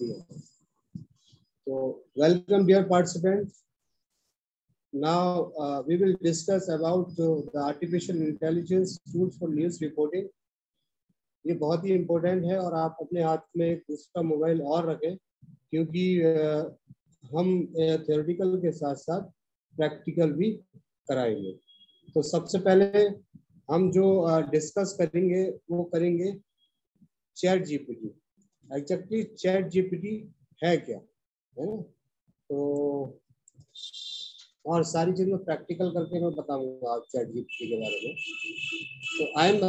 दिखती है। तो welcome dear participant now uh, we will discuss about uh, the artificial for news reporting. ये बहुत ही इम्पोर्टेंट है और आप अपने हाथ में एक दूसरा मोबाइल और रखें क्योंकि uh, हम थियोरिटिकल के साथ साथ प्रैक्टिकल भी कराएँगे। तो सबसे पहले हम जो डिस्कस करेंगे वो करेंगे chat GPT exactly chat GPT है क्या? है ना? तो और सारी चीज़ में प्रैक्टिकल करके मैं बताऊँगा आप चैट जीपीटी के बारे में। तो I am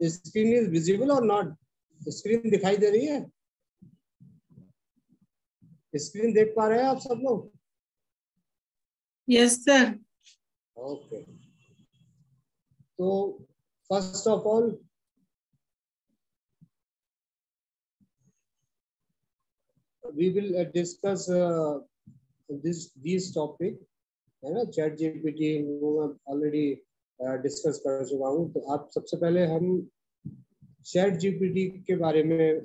screen is visible और नॉट स्क्रीन दिखाई दे रही है? स्क्रीन देख पा रहे हैं आप सब लोग? यस सर ओके तो first of all we will uh, discuss uh, this these topic है ना? चैट जीपीटी ऑलरेडी डिस्कस कर चुका हूँ। तो आप सबसे पहले हम चैट जीपीटी के बारे में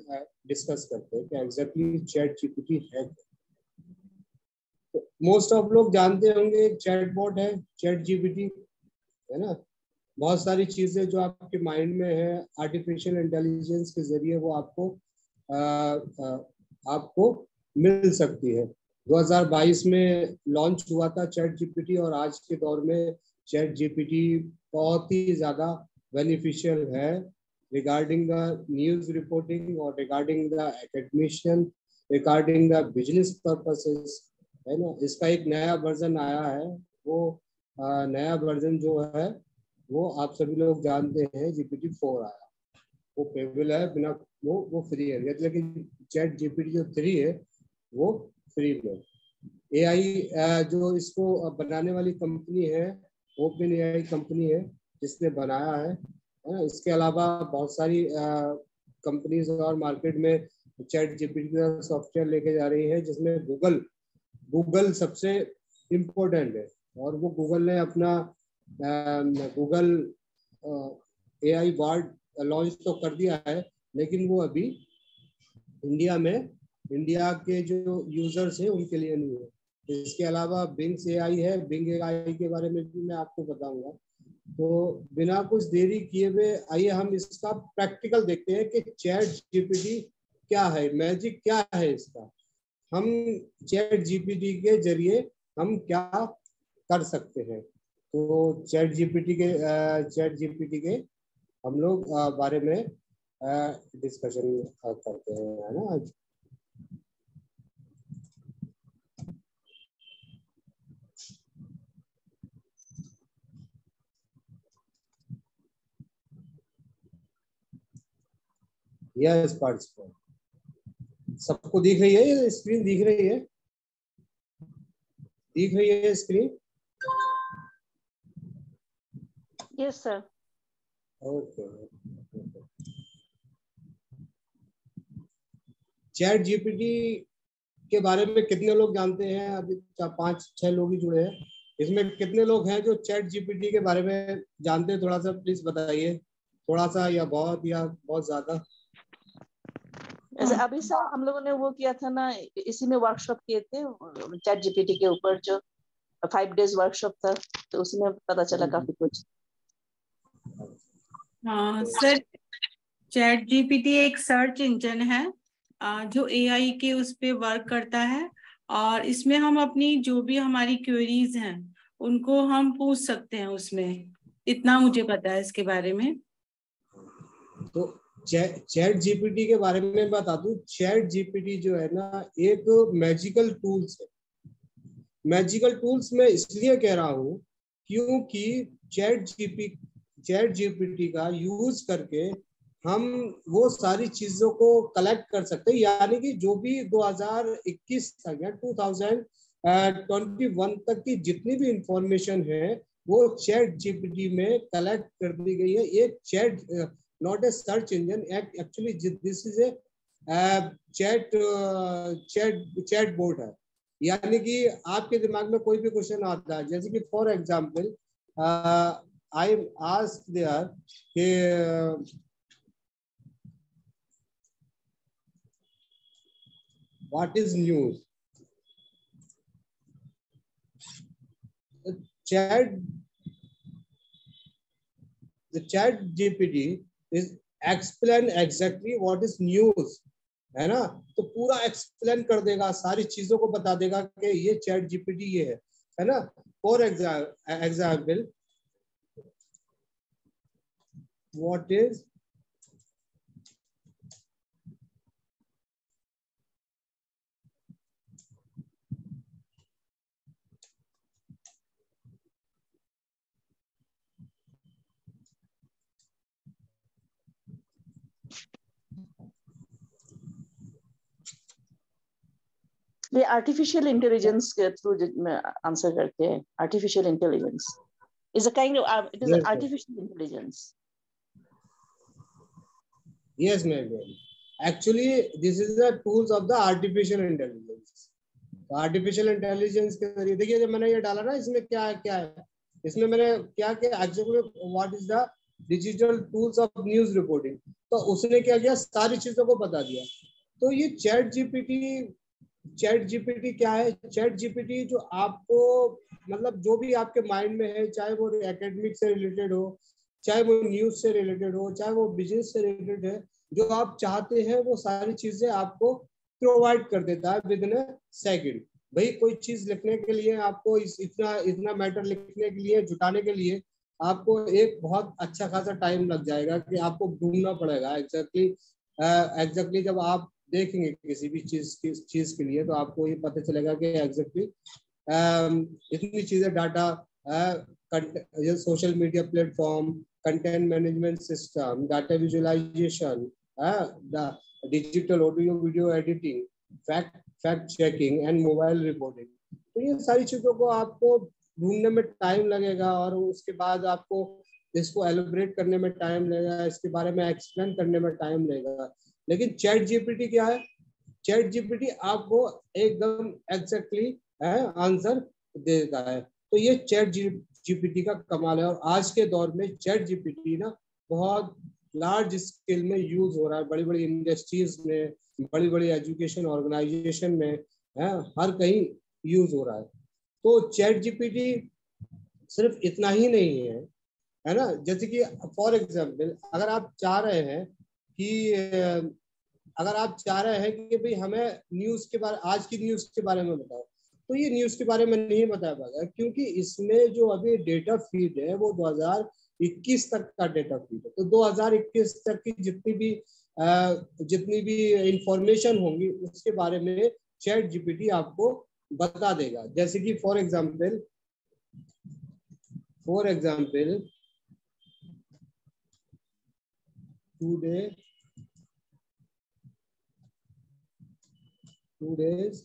डिस्कस करते हैं कि एग्जैक्टली चैट जीपीटी है तो मोस्ट ऑफ़ लोग जानते होंगे चैट बॉट है चैट जीपीटी है ना? बहुत सारी चीज़ें जो आपके माइंड में है आर्टिफिशियल इंटेलिजेंस के ज़रिए वो आपको आपको मिल सकती है। 2022 में लॉन्च हुआ था चैट जीपीटी और आज के दौर में चैट जीपीटी बहुत ही ज़्यादा बेनिफिशियल है रिगार्डिंग द न्यूज़ रिपोर्टिंग और regarding the academician regarding the business purposes है ना? इसका एक नया वर्जन आया है। वो आ, नया वर्जन जो है वो आप सभी लोग जानते हैं जीपीटी फोर आया। वो पेबल है बिना वो वो फ्री है। लेकिन चैट जीपीटी जो थ्री है, वो फ्री में। ए आई जो इसको बनाने वाली कंपनी है ओपन ए आई कंपनी है, जिसने बनाया है इसके अलावा बहुत सारी कंपनीज़ और मार्केट में चैट जीपीटी का सॉफ्टवेयर लेके जा रही है, जिसमें गूगल गूगल सबसे इम्पोर्टेंट है। और वो गूगल ने अपना Google A I Bard launch तो कर दिया है, लेकिन वो अभी इंडिया में, इंडिया के जो यूज़र्स हैं, उनके लिए नहीं है। इसके अलावा बिंग से आई है। बिंग आई के बारे में भी मैं आपको बताऊँगा। तो बिना कुछ देरी किए हुए, आइए हम इसका प्रैक्टिकल देखते हैं कि चैट जीपीटी क्या है मैजिक क्या है इसका। हम चैट जीपीटी के ज़रिए हम क्या कर सकते हैं? तो चैट जीपीटी के चैट जीपीटी के हम लोग बारे में डिस्कशन करते हैं है ना आज? यस पार्टिसिपेंट सबको दिख रही है स्क्रीन दिख रही है? दिख रही है screen yes sir okay ChatGPT के बारे में कितने लोग जानते हैं? अभी पाँच छह लोग ही जुड़े हैं। इसमें कितने लोग हैं जो चैट जीपीटी के बारे में जानते हैं? थोड़ा सा प्लीज़ बताइए। थोड़ा सा या बहुत या बहुत ज़्यादा। अभी सर हम लोगों ने वो किया था ना इसी में वर्कशॉप किए थे चैट जीपीटी के ऊपर जो फाइव डेज़ वर्कशॉप था तो उसमें पता चला हम्म। काफ़ी कुछ। हाँ सर चैट जीपीटी एक सर्च इंजन है। जो एआई के उस पे वर्क करता है और इसमें हम अपनी जो भी हमारी क्वेरीज हैं, उनको हम पूछ सकते हैं उसमें। इतना मुझे पता है इसके बारे में। तो चैट जीपीटी के बारे में बता दू चैट जीपीटी जो है ना, एक मैजिकल टूल्स है। मैजिकल टूल्स में इसलिए कह रहा हूँ क्योंकि चैट जीपी चैट जीपीटी का यूज़ करके हम वो सारी चीज़ों को कलेक्ट कर सकते हैं यानी कि जो भी 2021 तक या 2021 तक की जितनी भी इंफॉर्मेशन है वो चैट जीपीटी में कलेक्ट कर दी गई है एक chat a search engine. Actually, this is a uh, chat uh, chat chat है यानी कि आपके दिमाग में कोई भी क्वेश्चन आता है जैसे कि for example I ask there what is news chat the chat gpt is explain exactly what is news है ना तो पूरा एक्सप्लेन कर देगा सारी चीज़ों को बता देगा कि ये चैट जीपीटी ये है है ना फॉर एग्ज़ाम्पल what is ये आर्टिफिशियल इंटेलिजेंस के थ्रू आंसर करते हैं artificial intelligence is a kind of it is Yes. Artificial intelligence Yes, my friend. Actually, this is the tools of the artificial intelligence. Artificial intelligence के ज़रिए देखिए जब मैंने ये डाला ना इसमें क्या है क्या है? इसमें मैंने क्या किया? Actually what is the digital tools of news reporting तो उसने क्या किया? सारी चीज़ों को बता दिया। तो ये चैट जीपीटी चैट जीपीटी क्या है? चैट जीपीटी जो आपको मतलब जो भी आपके माइंड में है, चाहे वो एकेडमिक से रिलेटेड हो, चाहे वो न्यूज़ से रिलेटेड हो, चाहे वो बिज़नेस से रिलेटेड है, जो आप चाहते हैं, वो सारी चीज़ें आपको प्रोवाइड कर देता है विद इन अ सेकेंड भाई, कोई चीज़ लिखने के लिए आपको इस, इतना इतना मैटर लिखने के लिए, जुटाने के लिए आपको एक बहुत अच्छा खासा टाइम लग जाएगा कि आपको ढूंढना पड़ेगा. एग्जैक्टली एग्जैक्टली जब आप देखेंगे किसी भी चीज़ की, चीज़ के लिए तो आपको ये पता चलेगा कि एग्जैक्टली इतनी चीज़ें data social media platform content management system data visualisation digital audio video editing fact fact checking and mobile reporting तो ये सारी चीज़ों को आपको ढूँढने में टाइम लगेगा और उसके बाद आपको इसको एलोब्रेट करने में टाइम लगेगा, इसके बारे में एक्सप्लेन करने में टाइम लगेगा। लेकिन चैट जीपीटी क्या है? चैट जीपीटी आपको एकदम एग्जैक्टली आंसर देता है। तो ये चैट जीपीटी का कमाल है और आज के दौर में चैट जीपीटी ना बहुत लार्ज स्केल में यूज़ हो रहा है। बड़ी बड़ी इंडस्ट्रीज़ में बड़ी बड़ी एजुकेशन ऑर्गेनाइजेशन में, है, हर कहीं यूज़ हो रहा है। तो चैट जीपीटी सिर्फ़ इतना ही नहीं है है ना? जैसे कि फॉर एग्ज़ाम्पल अगर आप चाह रहे हैं कि अगर आप चाह रहे हैं कि भाई हमें न्यूज़ के बारे, आज की न्यूज़ के बारे में बताओ तो ये न्यूज़ के बारे में नहीं बताया पाएगा क्योंकि इसमें जो अभी डेटा फ़ीड है, वो 2021 तक का डेटा फ़ीड है। तो 2021 तक की जितनी भी जितनी भी इंफॉर्मेशन होंगी, उसके बारे में चैट जीपीटी आपको बता देगा। जैसे कि for example for example today today's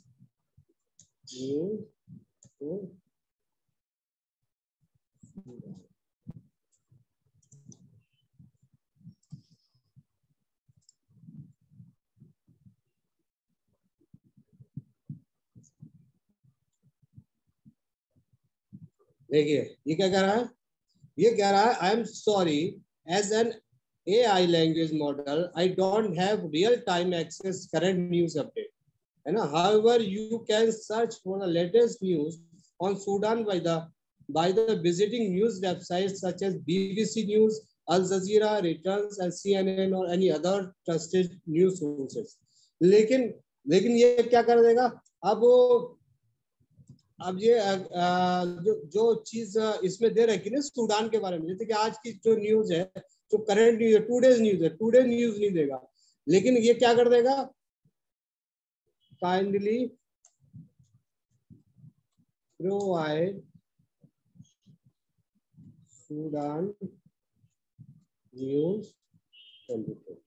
देखिए, ये क्या कह रहा है? ये कह रहा है I am sorry as an A I language model I don't have real time access current news update है ना? However you can search for the latest news on Sudan by the by the visiting news website such as BBC news Al Jazeera Reuters CNN और any other trusted news sources लेकिन लेकिन ये क्या कर देगा? अब वो अब ये आ, जो जो चीज़ इसमें दे रखी ना सूडान के बारे में जैसे कि आज की जो न्यूज़ है जो करंट न्यूज़ है टू डेज़ न्यूज़ है टू डेज़ न्यूज़ नहीं देगा। लेकिन ये क्या कर देगा? Kindly provide Sudan news computer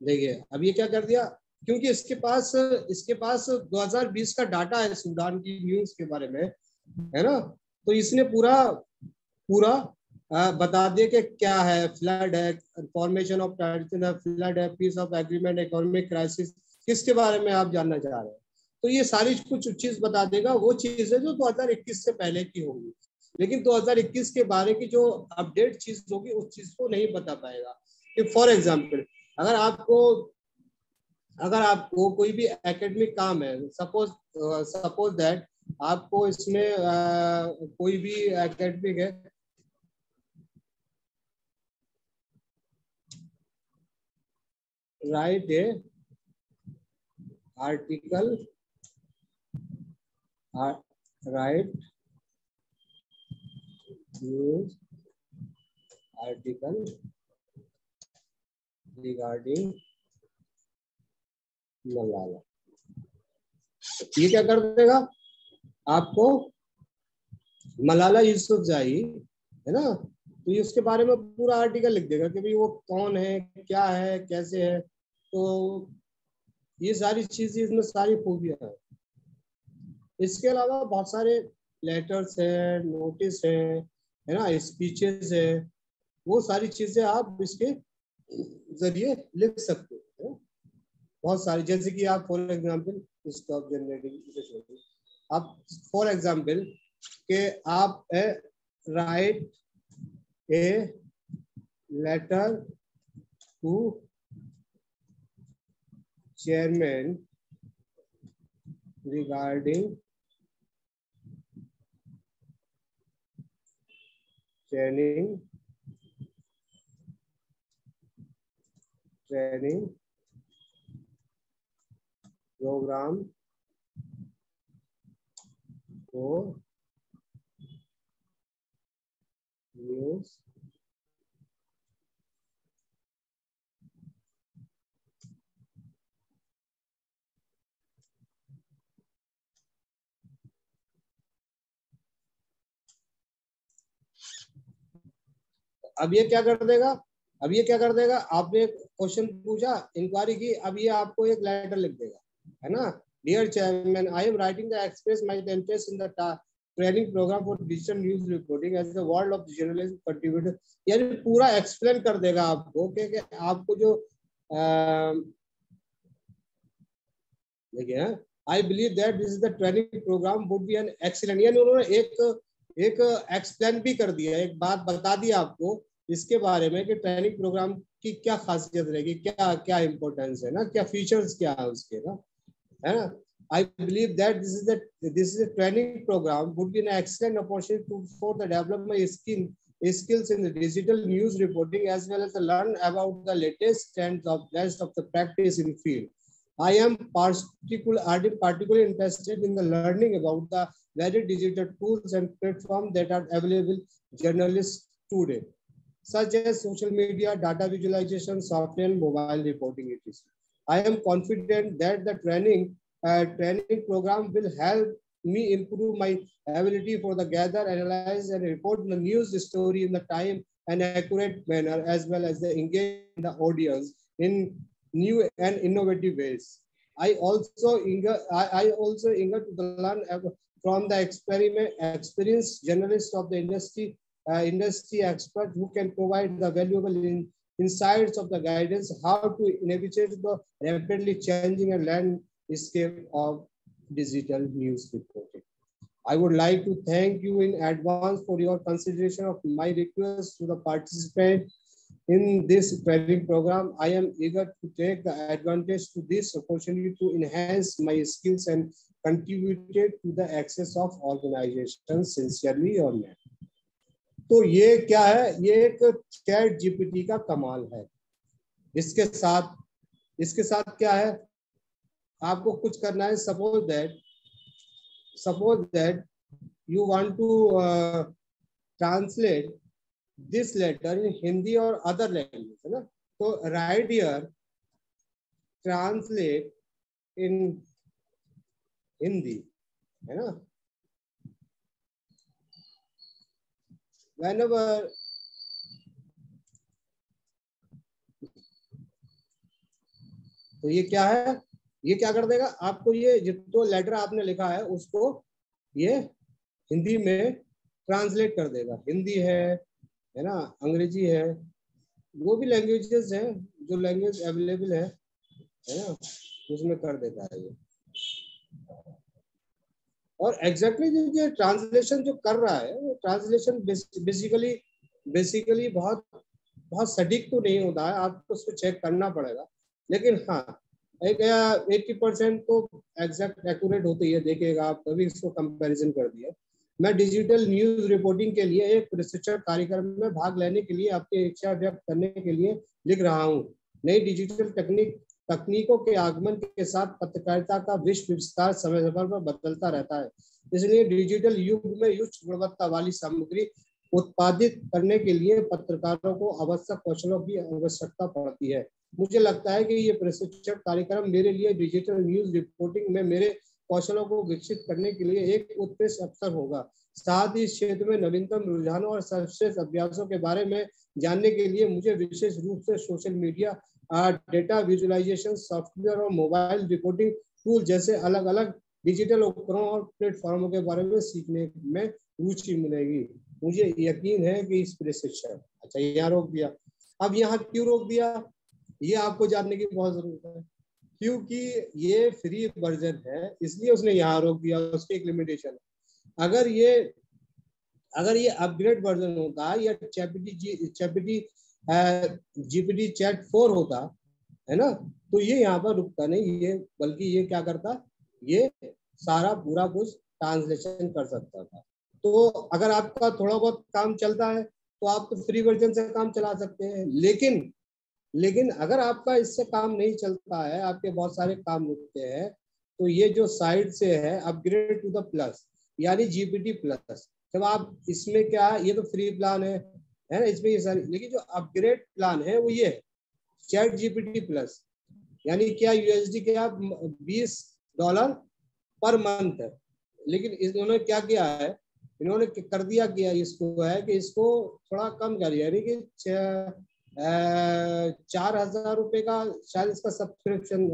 देखिए, अब ये क्या कर दिया? क्योंकि इसके पास इसके पास 2020 का डाटा है सूडान की न्यूज़ के बारे में, है ना? तो इसने पूरा पूरा बता दिए कि क्या है? फ्लड है फॉर्मेशन ऑफ़ फ्लड है peace of agreement economic crisis किसके बारे में आप जानना चाह रहे हैं? तो ये सारी कुछ चीज़ बता देगा। वो चीज़ है जो 2021 से पहले की होगी। लेकिन 2021 के बारे की जो अपडेट चीज़ होगी उस चीज़ को नहीं बता पाएगा। कि फॉर एग्ज़ाम्पल अगर आपको अगर आपको कोई भी एकेडमिक काम है सपोज़ सपोज़ दैट आपको इसमें uh, कोई भी एकेडमिक है write a article uh, write news article regarding Malala ये क्या कर देगा? आपको मलाला यूसुफजाई है ना? तो ये उसके बारे में पूरा आर्टिकल लिख देगा कि भाई वो कौन है क्या है कैसे है? तो ये सारी चीज़ें इसमें सारी खूबियाँ हैं। इसके अलावा बहुत सारे लेटर्स है नोटिस है है ना स्पीचेस है, वो सारी चीज़ें आप इसके ज़रिए लिख सकते हो। बहुत सारी, जैसे कि आप फॉर एग्जांपल स्टॉप जनरेटिंग आप फॉर एग्जांपल के आप a write a letter to chairman regarding training training program for news अब ये क्या कर देगा? अब ये क्या कर देगा? आपने क्वेश्चन पूछा इंक्वायरी की अब ये आपको एक लेटर लिख देगा है ना? Dear chairman I am writing the express my interest in the training programme for digital news reporting as the world of journalism contributor यानी पूरा एक्सप्लेन कर देगा आपको कि, कि आपको जो देखिए I believe that this is the training programme would be an excellent यानी उन्होंने एक एक एक्सप्लेन भी कर दिया एक बात बता दी आपको इसके बारे में कि ट्रेनिंग प्रोग्राम की क्या खासियत रहेगी क्या क्या इम्पोर्टेंस है ना क्या फीचर्स क्या है उसके ना है ना I believe that this is the this is a training program would be an excellent opportunity to, for the development skill skills in the digital news reporting as well as to learn about the latest trends of best of the practice in field. I am particularly particularly interested in the learning about the very digital tools and platforms that are available journalists today, such as social media, data visualization, software, and mobile reporting, etc. I am confident that the training uh, training program will help me improve my ability for the gather, analyze, and report the news story in the time and accurate manner, as well as the engage the audience in new and innovative ways. I also eager, I, I also eager to learn from the experiment experienced journalists of the industry, uh, industry expert who can provide the valuable in, insights of the guidance how to navigate the rapidly changing and landscape of digital news reporting. I would like to thank you in advance for your consideration of my request to the participant in this training program. I am eager to take the advantage to this opportunity to enhance my skills and contributed to the access of organization, sincerely or not. तो ये क्या है? ये एक chat GPT का कमाल है। इसके साथ इसके साथ क्या है? आपको कुछ करना है। Suppose that suppose that you want to translate this letter in Hindi और अदर लैंग्वेज है ना? तो right here translate in Hindi, है ना? Whenever तो ये क्या है? ये क्या कर देगा? आपको ये जो लेटर आपने लिखा है, उसको ये हिंदी में ट्रांसलेट कर देगा। हिंदी है है ना? अंग्रेज़ी है। वो भी लैंग्वेजेस हैं, जो लैंग्वेज अवेलेबल है है ना? उसमें कर देता है ये। और एग्जैक्टली exactly जो ट्रांसलेशन जो कर रहा है, वो ट्रांसलेशन बेसिकली बेसिकली बहुत बहुत सटीक तो नहीं होता है, आपको उसको चेक करना पड़ेगा। लेकिन हाँ एक एट्टी परसेंट तो एग्जैक्ट एक्यूरेट होती है देखिएगा आप कभी इसको कंपैरिजन कर दिया। मैं डिजिटल न्यूज़ रिपोर्टिंग के लिए एक प्रशिक्षण कार्यक्रम में भाग लेने के लिए आपकी इच्छा व्यक्त करने के लिए लिख रहा हूँ। नई डिजिटल तकनीक तकनीकों के आगमन के साथ पत्रकारिता का विश्व विस्तार समय समय पर बदलता रहता है। इसलिए डिजिटल युग में उच्च गुणवत्ता वाली सामग्री उत्पादित करने के लिए पत्रकारों को आवश्यक कौशलों की आवश्यकता पड़ती है। मुझे लगता है कि ये प्रशिक्षण कार्यक्रम मेरे लिए डिजिटल न्यूज़ रिपोर्टिंग में मेरे कौशलों को विकसित करने के लिए एक उत्कृष्ट अवसर होगा। साथ ही इस क्षेत्र में नवीनतम रुझानों और सर्वश्रेष्ठ अभ्यासों के बारे में जानने के लिए मुझे विशेष रूप से social media data visualisation software और मोबाइल रिपोर्टिंग टूल जैसे अलग अलग डिजिटल उपकरणों और प्लेटफॉर्मों के बारे में सीखने में रुचि मिलेगी। मुझे यकीन है कि इस प्रशिक्षण अच्छा यहाँ रोक दिया। अब यहाँ क्यों रोक दिया? ये आपको जानने की बहुत ज़रूरत है। क्योंकि ये फ्री वर्जन है, इसलिए उसने यहाँ रोक दिया, उसकी एक लिमिटेशन है। अगर ये अगर ये अपग्रेड वर्जन होता या चैपिटी चैपिटी जीपीटी चैट फोर होता, है ना? तो ये यहाँ पर रुकता नहीं, ये बल्कि ये क्या करता, ये सारा पूरा कुछ ट्रांसलेशन कर सकता था। तो अगर आपका थोड़ा बहुत काम चलता है तो आप तो फ्री वर्जन से काम चला सकते हैं। लेकिन लेकिन अगर आपका इससे काम नहीं चलता है, आपके बहुत सारे काम रुकते हैं तो ये जो साइड से है अपग्रेड टू द प्लस यानी जीपीटी प्लस जब आप इसमें क्या, ये तो फ्री प्लान है है ना? इसमें ये सारी, लेकिन जो अपग्रेड प्लान है वो ये है चैट जीपीटी प्लस यानी क्या यूएसडी के आप बीस डॉलर पर मंथ है। लेकिन इन्होंने क्या किया है? इन्होंने कर दिया किया इसको है कि इसको थोड़ा कम कर, यानी कि चार हज़ार रुपये का शायद इसका सब्सक्रिप्शन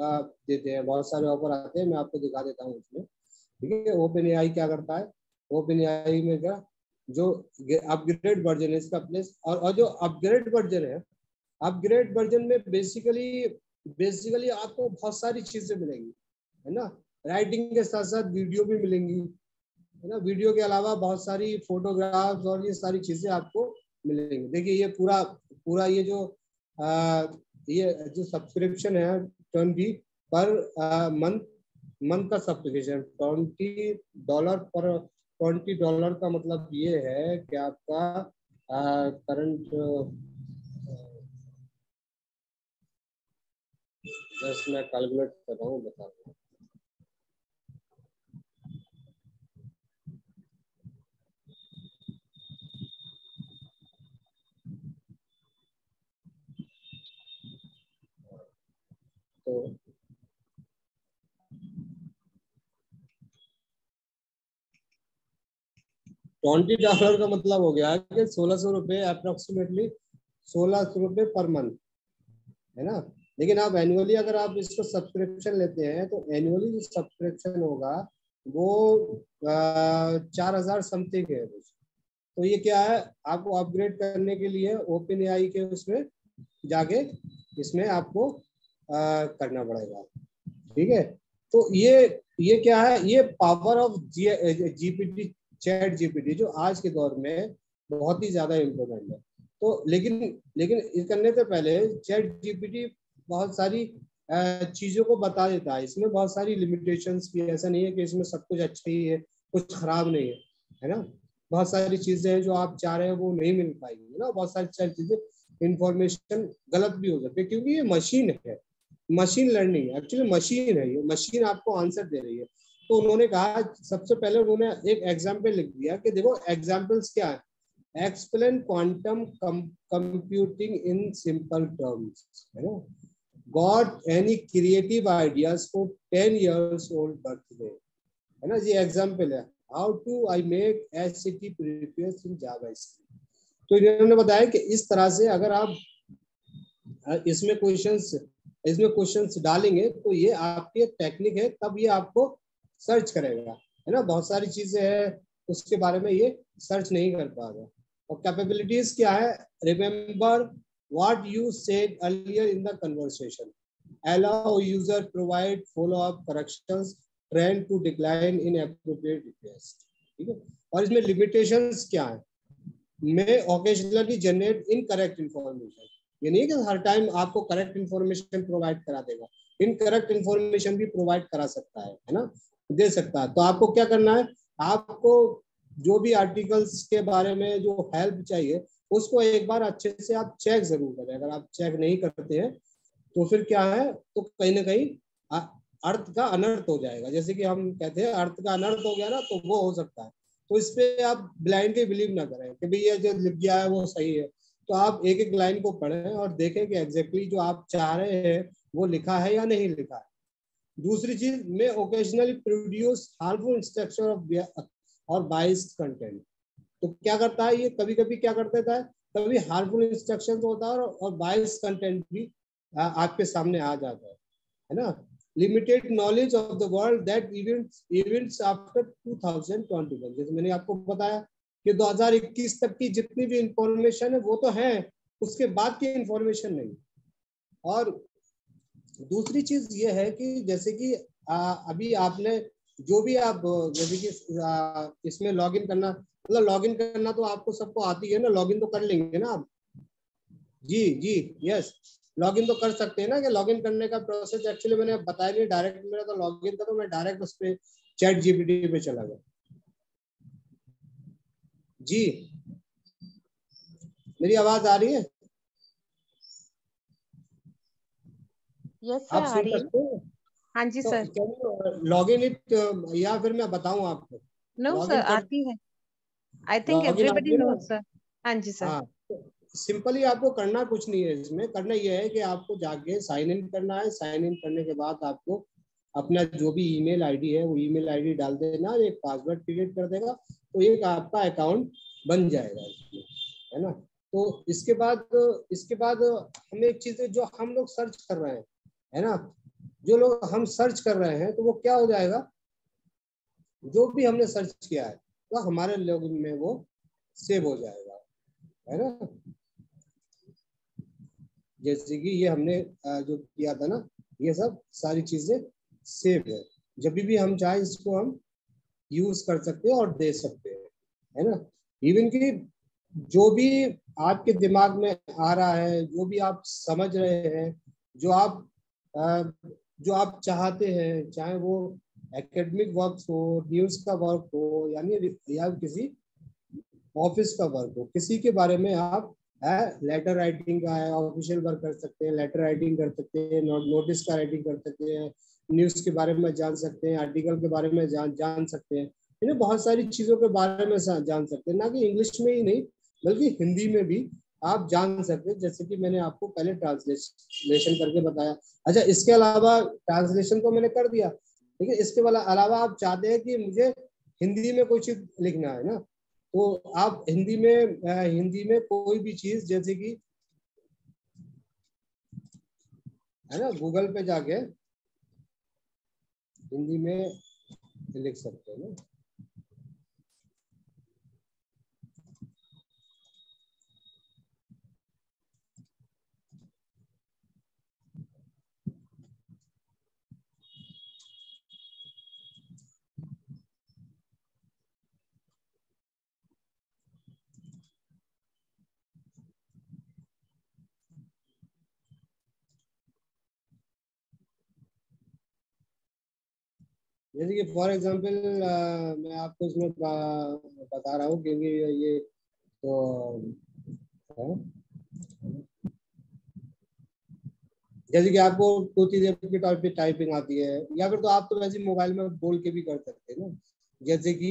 देते हैं। बहुत सारे ऑफ़र आते हैं, मैं आपको दिखा देता हूँ उसमें। ठीक है? ओपन एआई क्या करता है? ओपन एआई में क्या जो अपग्रेड वर्जन है इसका प्लेस और, जो अपग्रेड वर्जन है अपग्रेड वर्जन में बेसिकली बेसिकली आपको बहुत सारी चीज़ें मिलेंगी है ना? राइटिंग के साथ साथ वीडियो भी मिलेंगी है ना? वीडियो के अलावा बहुत सारी फोटोग्राफ्स और ये सारी चीज़ें आपको मिलेंगी। देखिए ये पूरा पूरा ये जो आ, ये जो सब्सक्रिप्शन है ट्वेंटी पर मंथ मंथ का subscription twenty dollar per twenty dollar का मतलब ये है कि आपका करंट जस्ट मैं कैलकुलेट कर रहा हूँ, बता रहा तो ट्वेंटी डॉलर का मतलब हो गया कि सोलह सौ रुपये अप्रोक्सीमेटली सोलह सौ रुपये पर मंथ है ना? लेकिन आप एनुअली अगर आप इसको सब्सक्रिप्शन लेते हैं तो एनुअली जो सब्सक्रिप्शन होगा वो चार हज़ार समथिंग है तो ये क्या है? आपको अपग्रेड करने के लिए ओपन ए के उसमें जाके इसमें आपको आ, करना पड़ेगा। ठीक है? तो ये ये क्या है? ये power of G GPT ChatGPT, जो आज के दौर में बहुत ही ज़्यादा इम्पोर्टेंट है। तो लेकिन लेकिन इस करने से पहले चैट जीपीटी बहुत सारी चीज़ों को बता देता है। इसमें बहुत सारी लिमिटेशंस भी ऐसा नहीं है कि इसमें सब कुछ अच्छा ही है, कुछ खराब नहीं है है ना? बहुत सारी चीज़ें हैं जो आप चाह रहे हैं वो नहीं मिल पाएँगी ना? बहुत सारी चीज़ें इंफॉर्मेशन गलत भी हो सकती है, क्योंकि ये मशीन है। मशीन लर्निंग एक्चुअली मशीन है ये। मशीन आपको आंसर दे रही है। तो उन्होंने कहा, सबसे पहले उन्होंने एक एग्ज़ाम्पल लिख दिया कि देखो एग्जाम्पल्स क्या है? Explain quantum computing in simple terms है ना? Got any creative ideas for ten years old birthday है ना, ये एग्ज़ाम्पल है। How to I make S C T previous in Java तो इन्होंने बताया कि इस तरह से अगर आप इसमें क्वेश्चंस इसमें क्वेश्चंस डालेंगे तो ये आपकी टेक्निक है, तब ये आपको सर्च करेगा, है ना? बहुत सारी चीज़ें हैं, उसके बारे में ये सर्च नहीं कर पा रहा। और कैपेबिलिटीज क्या है? Remember what you said earlier in the conversation. Allow user provide follow up corrections train to decline in appropriate request ठीक है? और इसमें लिमिटेशंस क्या है? May occasionally generate in correct information ये नहीं कि हर टाइम आपको करेक्ट इन्फॉर्मेशन प्रोवाइड करा देगा। इनकरेक्ट इन्फॉर्मेशन भी प्रोवाइड करा सकता है है ना? दे सकता है। तो आपको क्या करना है? आपको जो भी आर्टिकल्स के बारे में जो हेल्प चाहिए, उसको एक बार अच्छे से आप चेक ज़रूर करें। अगर आप चेक नहीं करते हैं तो फिर क्या है? तो कहीं ना कहीं अर्थ का अनर्थ हो जाएगा। जैसे कि हम कहते हैं, अर्थ का अनर्थ हो गया ना तो वो हो सकता है। तो इस पे आप ब्लाइंडली बिलीव ना करें कि भाई ये जो लिख गया है, वो सही है। तो आप एक एक लाइन को पढ़ें और देखें कि एग्जैक्टली exactly जो आप चाह रहे हैं, वो लिखा है या नहीं लिखा है। दूसरी चीज़, may occasionally produce harmful instruction of और बाइस कंटेंट तो क्या करता है ये? कभी कभी क्या कर देता है? कभी हार्मफुल इंस्ट्रक्शन होता है और बाइस कंटेंट भी आपके सामने आ जाता है। है ना? Limited knowledge of the world that events events after 2021 जैसे मैंने आपको बताया कि 2021 तक की जितनी भी इंफॉर्मेशन है, वो तो है, उसके बाद की इंफॉर्मेशन नहीं। और दूसरी चीज़ ये है कि जैसे कि आ, अभी आपने जो भी आप जैसे कि इसमें लॉगिन करना मतलब लॉगिन करना तो आपको सबको आती है ना लॉगिन तो कर लेंगे ना आप। जी जी यस लॉगिन तो कर सकते हैं ना कि लॉगिन करने का प्रोसेस एक्चुअली मैंने बताया नहीं डायरेक्ट मेरा तो लॉगिन था तो मैं डायरेक्ट उस पर चैट जीपीटी पे चला गया। जी मेरी आवाज़ आ रही है? यस सर आ रही है? हाँ जी तो सर। लॉग इन इट या फिर मैं बताऊँ आपको? नो सर आती है। I think everybody knows sir हाँ जी सर हाँ, सिंपली आपको करना कुछ नहीं है इसमें। करना यह है कि आपको जाके साइन इन करना है। साइन इन करने के बाद आपको अपना जो भी ईमेल आईडी है वो ईमेल आईडी डाल देना एक पासवर्ड क्रिएट कर देगा। तो एक आपका अकाउंट बन जाएगा इसमें है ना? तो इसके बाद इसके बाद हमें एक चीज़ जो हम लोग सर्च कर रहे हैं है ना? जो लोग हम सर्च कर रहे हैं तो वो क्या हो जाएगा? जो भी हमने सर्च किया है तो हमारे लोग में वो सेव हो जाएगा, है ना? जैसे कि ये हमने जो किया था ना, ये सब सारी चीज़ें सेव है। जब भी हम चाहे, इसको हम यूज़ कर सकते हैं और दे सकते हैं, है ना? इवन कि जो भी आपके दिमाग में आ रहा है, जो भी आप समझ रहे हैं, जो आप जो आप चाहते हैं, चाहे वो एकेडमिक वर्क हो न्यूज़ का वर्क हो, यानी या किसी ऑफ़िस का वर्क हो, किसी के बारे में आप लेटर राइटिंग का है ऑफिशियल वर्क कर सकते हैं लेटर राइटिंग कर सकते हैं नोटिस का राइटिंग कर सकते हैं न्यूज़ के बारे में जान सकते हैं आर्टिकल के बारे में जान जान सकते हैं। इन्हें बहुत सारी चीज़ों के बारे में जान सकते हैं, ना कि इंग्लिश में ही नहीं, बल्कि हिंदी में भी। आप जान सकते हैं, जैसे कि मैंने आपको पहले ट्रांसलेशन करके बताया। अच्छा इसके अलावा ट्रांसलेशन तो मैंने कर दिया। ठीक है, इसके अलावा आप चाहते हैं कि मुझे हिंदी में कोई चीज़ लिखना है ना? तो आप हिंदी में हिंदी में कोई भी चीज़, जैसे कि, है ना गूगल पे जाके हिंदी में लिख सकते हैं ना? जैसे कि फॉर एग्जांपल मैं आपको इसमें बता रहा हूँ, क्योंकि ये तो जैसे कि आपको दो चीज़ें के तौर पे टाइपिंग आती है, या फिर तो आप तो वैसे मोबाइल में बोल के भी कर सकते हैं ना। जैसे कि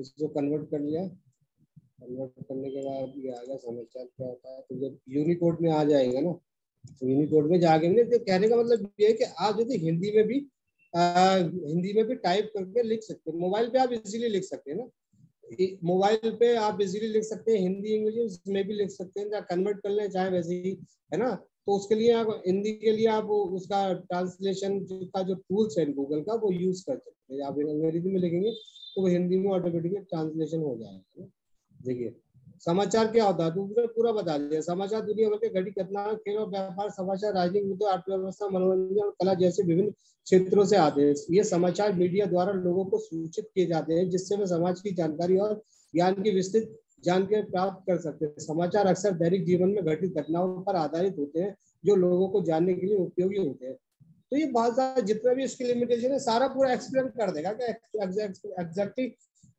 इसको कन्वर्ट कर लिया। कन्वर्ट करने के बाद ये आ गया समाचार क्या होता है तो जब यूनिकोड में आ जाएगा ना तो यूनिकोड में जाके ना तो कहने का मतलब ये है कि आप यदि हिंदी में भी आ, हिंदी में भी टाइप करके लिख सकते हैं। मोबाइल पे आप इजीली लिख सकते हैं ना। मोबाइल पे आप इजीली लिख सकते हैं हिंदी इंग्लिश में भी लिख सकते हैं कन्वर्ट कर लें चाहे वैसे ही है ना? तो उसके लिए आप, हिंदी के लिए आप उसका ट्रांसलेशन का जो टूल्स है गूगल का, वो यूज़ कर सकते हैं। आप अंग्रेज़ी में लिखेंगे तो वो हिंदी में ऑटोमेटिकली ट्रांसलेशन हो जाएगा। देखिए, समाचार क्या होता है? तो पूरा बता दिया। समाचार दुनिया भर के घटी घटना खेल और व्यापार, समाचार राजनीतिक मुद्दे, अर्थव्यवस्था, मनोरंजन और कला जैसे विभिन्न क्षेत्रों से आते हैं। ये समाचार मीडिया द्वारा लोगों को सूचित किए जाते हैं, जिससे वे समाज की जानकारी और ज्ञान की विस्तृत जानकारी प्राप्त कर सकते हैं। समाचार अक्सर दैनिक जीवन में घटित घटनाओं पर आधारित होते हैं, जो लोगों को जानने के लिए उपयोगी होते हैं। तो ये बहुत सारा, जितना भी इसकी लिमिटेशन है, सारा पूरा एक्सप्लेन कर देगा कि एग्जैक्टली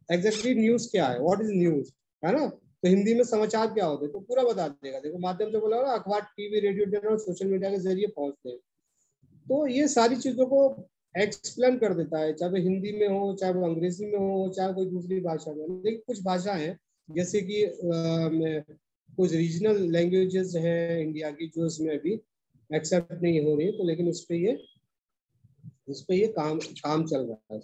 एग्जैक्टली न्यूज़ क्या है? व्हाट इज़ न्यूज़ है ना? तो हिंदी में समाचार क्या होते हैं? तो पूरा बता देगा। देखो, माध्यम से बोला अखबार TV radio channel social media के ज़रिए पहुँचते हैं। तो ये सारी चीज़ों को एक्सप्लेन कर देता है, चाहे हिंदी में हो, चाहे वो अंग्रेज़ी में हो, चाहे कोई दूसरी भाषा में लेकिन कुछ भाषा है जैसे कि कुछ रीजनल लैंग्वेजेस हैं इंडिया की जो इसमें अभी एक्सेप्ट नहीं हो रही है तो लेकिन उस पर ये, उस पर ये काम काम चल रहा है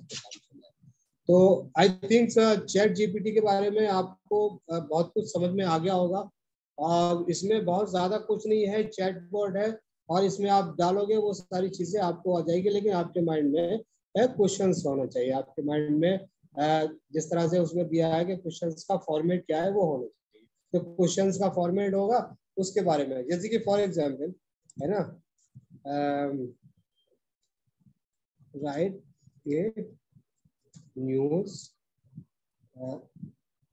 तो आई थिंक चैट जीपीटी के बारे में आपको बहुत कुछ समझ में आ गया होगा। और इसमें बहुत ज़्यादा कुछ नहीं है चैट बोर्ड है, और इसमें आप डालोगे, वो सारी चीज़ें आपको आ जाएगी, लेकिन आपके माइंड में क्वेश्चन होना चाहिए। आपके माइंड में जिस तरह से उसमें दिया है कि क्वेश्चन का फॉर्मेट क्या है, वो होना चाहिए। तो क्वेश्चन का फॉर्मेट होगा, उसके बारे में। जैसे कि फॉर एग्ज़ाम्पल है ना? राइट ये news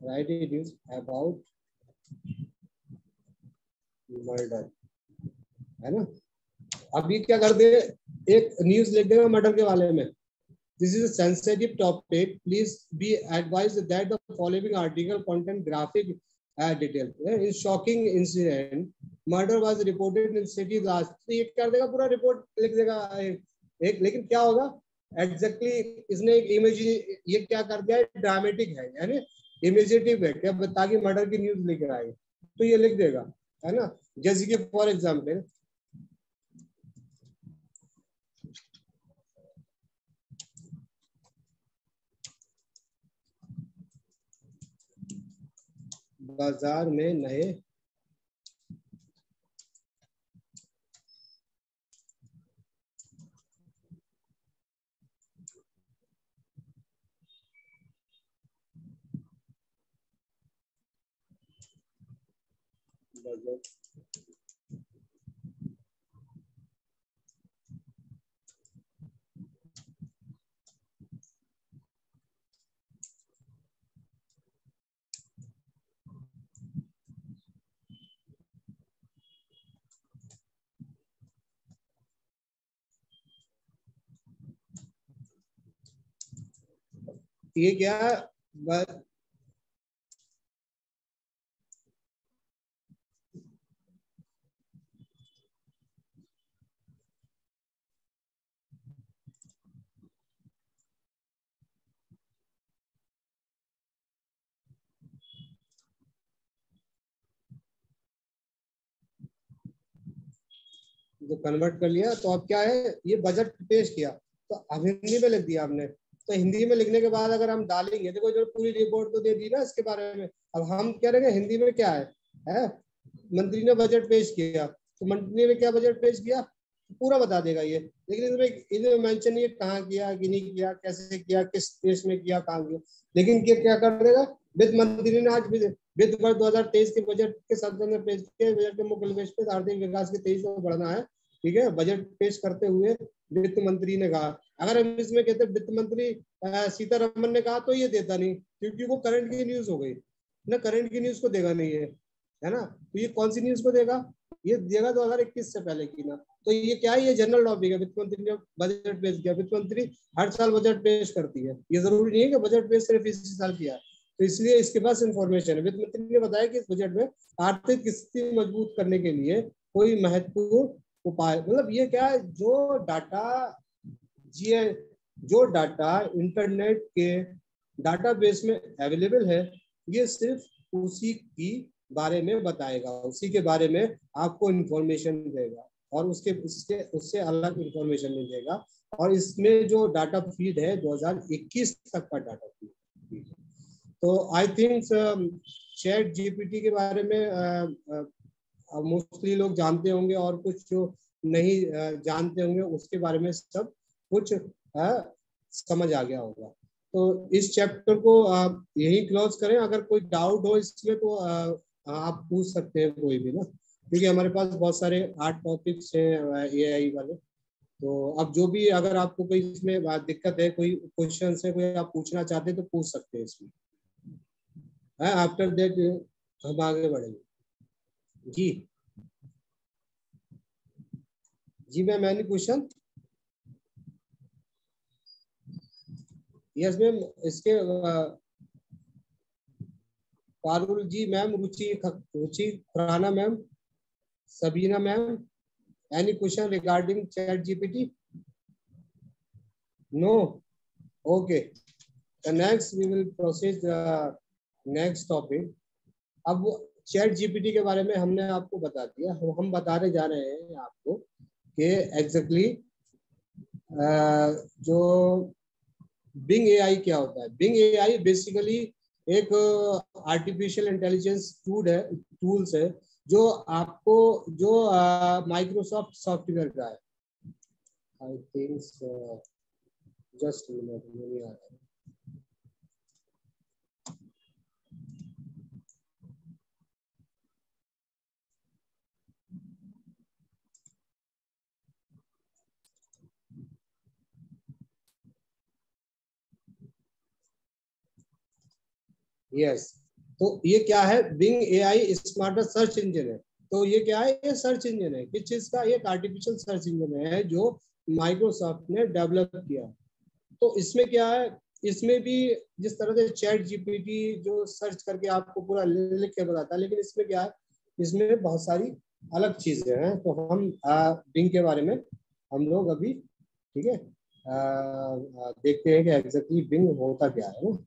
write a news about murder है ना? अब ये क्या कर दे, एक न्यूज़ लिख देगा मर्डर के बारे में। This is sensitive topic please be advise that the following article content graphic detail in shocking incident murder was reported in city last तो ये कर देगा, पूरा रिपोर्ट लिख देगा एक, लेकिन क्या होगा? एग्जैक्टली exactly इसने एक इमेज ये क्या कर दिया है? ड्रामेटिक है, यानी इमेजिटिव है, क्या? ताकि मर्डर की न्यूज़ लिख लेकर आए तो ये लिख देगा, है ना? जैसे कि फॉर एग्ज़ाम्पल बाज़ार में नए budget ये क्या जो कन्वर्ट कर लिया तो अब क्या है? ये बजट पेश किया। तो हिंदी में लिख दिया हमने तो हिंदी में लिखने के बाद अगर हम डालेंगे देखो जो पूरी रिपोर्ट तो दे दी ना इसके बारे में। अब हम कह रहे हैं हिंदी में क्या है, है? मंत्री ने बजट पेश किया। तो मंत्री ने क्या बजट पेश किया? पूरा बता देगा ये। लेकिन इसमें इसमें मेंशन नहीं कहाँ किया कि नहीं किया कैसे किया किस देश में किया कहाँ किया। लेकिन ये क्या कर देगा? वित्त मंत्री ने आज वित्त वर्ष दो हज़ार तेईस के बजट के संसद में पेश किए बजट के मुख्य पे आर्थिक विकास के तेज़ी से बढ़ना है। ठीक है? बजट पेश करते हुए वित्त मंत्री ने कहा। अगर हम इसमें कहते वित्त मंत्री सीतारमन ने कहा तो ये देता नहीं, क्योंकि वो करंट की न्यूज़ हो गई। ना करंट की न्यूज़ को देगा नहीं है है ना? तो ये कौन सी न्यूज़ को देगा? ये देगा दो हज़ार इक्कीस से पहले की ना। तो ये क्या है ये जनरल टॉपिक है? वित्त मंत्री ने बजट पेश किया। वित्त मंत्री हर साल बजट पेश करती है। ये ज़रूरी नहीं है कि बजट पेश सिर्फ़ इसी साल किया। तो इसलिए इसके पास इंफॉर्मेशन है। वित्त मंत्री ने बताया कि इस बजट में आर्थिक स्थिति मज़बूत करने के लिए कोई महत्वपूर्ण उपाय मतलब ये क्या है जो डाटा जी जो डाटा इंटरनेट के डाटाबेस में अवेलेबल है ये सिर्फ़ उसी की बारे में बताएगा उसी के बारे में आपको इंफॉर्मेशन देगा और उसके उसके उससे अलग इंफॉर्मेशन नहीं देगा। और इसमें जो डाटा फ़ीड है 2021 तक का डाटा फ़ीड तो आई थिंक चैट जीपीटी के बारे में uh, uh, मोस्टली लोग जानते होंगे और कुछ जो नहीं जानते होंगे उसके बारे में सब कुछ समझ आ गया होगा। तो इस चैप्टर को आप यही क्लोज करें। अगर कोई डाउट हो इसमें तो आप पूछ सकते हैं कोई भी ना। क्योंकि हमारे पास बहुत सारे आठ टॉपिक्स हैं ए आई वाले। तो अब जो भी अगर आपको कोई इसमें दिक्कत है, कोई क्वेश्चन है, कोई आप पूछना चाहते हैं तो पूछ सकते हैं इसमें। आफ्टर दैट हम आगे बढ़ेंगे। जी। जी ma'am any question yes ma'am इसके Parul ji ma'am Ruchi Ruchi Khurana ma'am Sabina ma'am any question regarding ChatGPT no okay next we will process next topic अब चैट जीपीटी के बारे में हमने आपको बता दिया। हम हम बताने जा रहे हैं आपको कि एग्जैक्टली जो बिंग एआई क्या होता है? बिंग एआई बेसिकली एक आर्टिफिशियल इंटेलिजेंस टूल है टूल्स है, जो आपको, जो माइक्रोसॉफ्ट सॉफ्टवेयर का है। आई थिंक जस्ट नहीं आ रहा। यस तो ये क्या है? Bing A I smart search engine है। तो ये क्या है? ये सर्च इंजन है। किस चीज़ का? एक आर्टिफिशियल सर्च इंजन है जो माइक्रोसॉफ्ट ने डेवलप किया। तो इसमें क्या है? इसमें भी जिस तरह से चैट जीपीटी जो सर्च करके आपको पूरा लिख के बताता है, लेकिन इसमें क्या है? इसमें बहुत सारी अलग चीज़ें हैं। तो हम बिंग के बारे में हम लोग अभी, ठीक है? देखते हैं कि एग्जैक्टली बिंग होता क्या है। ना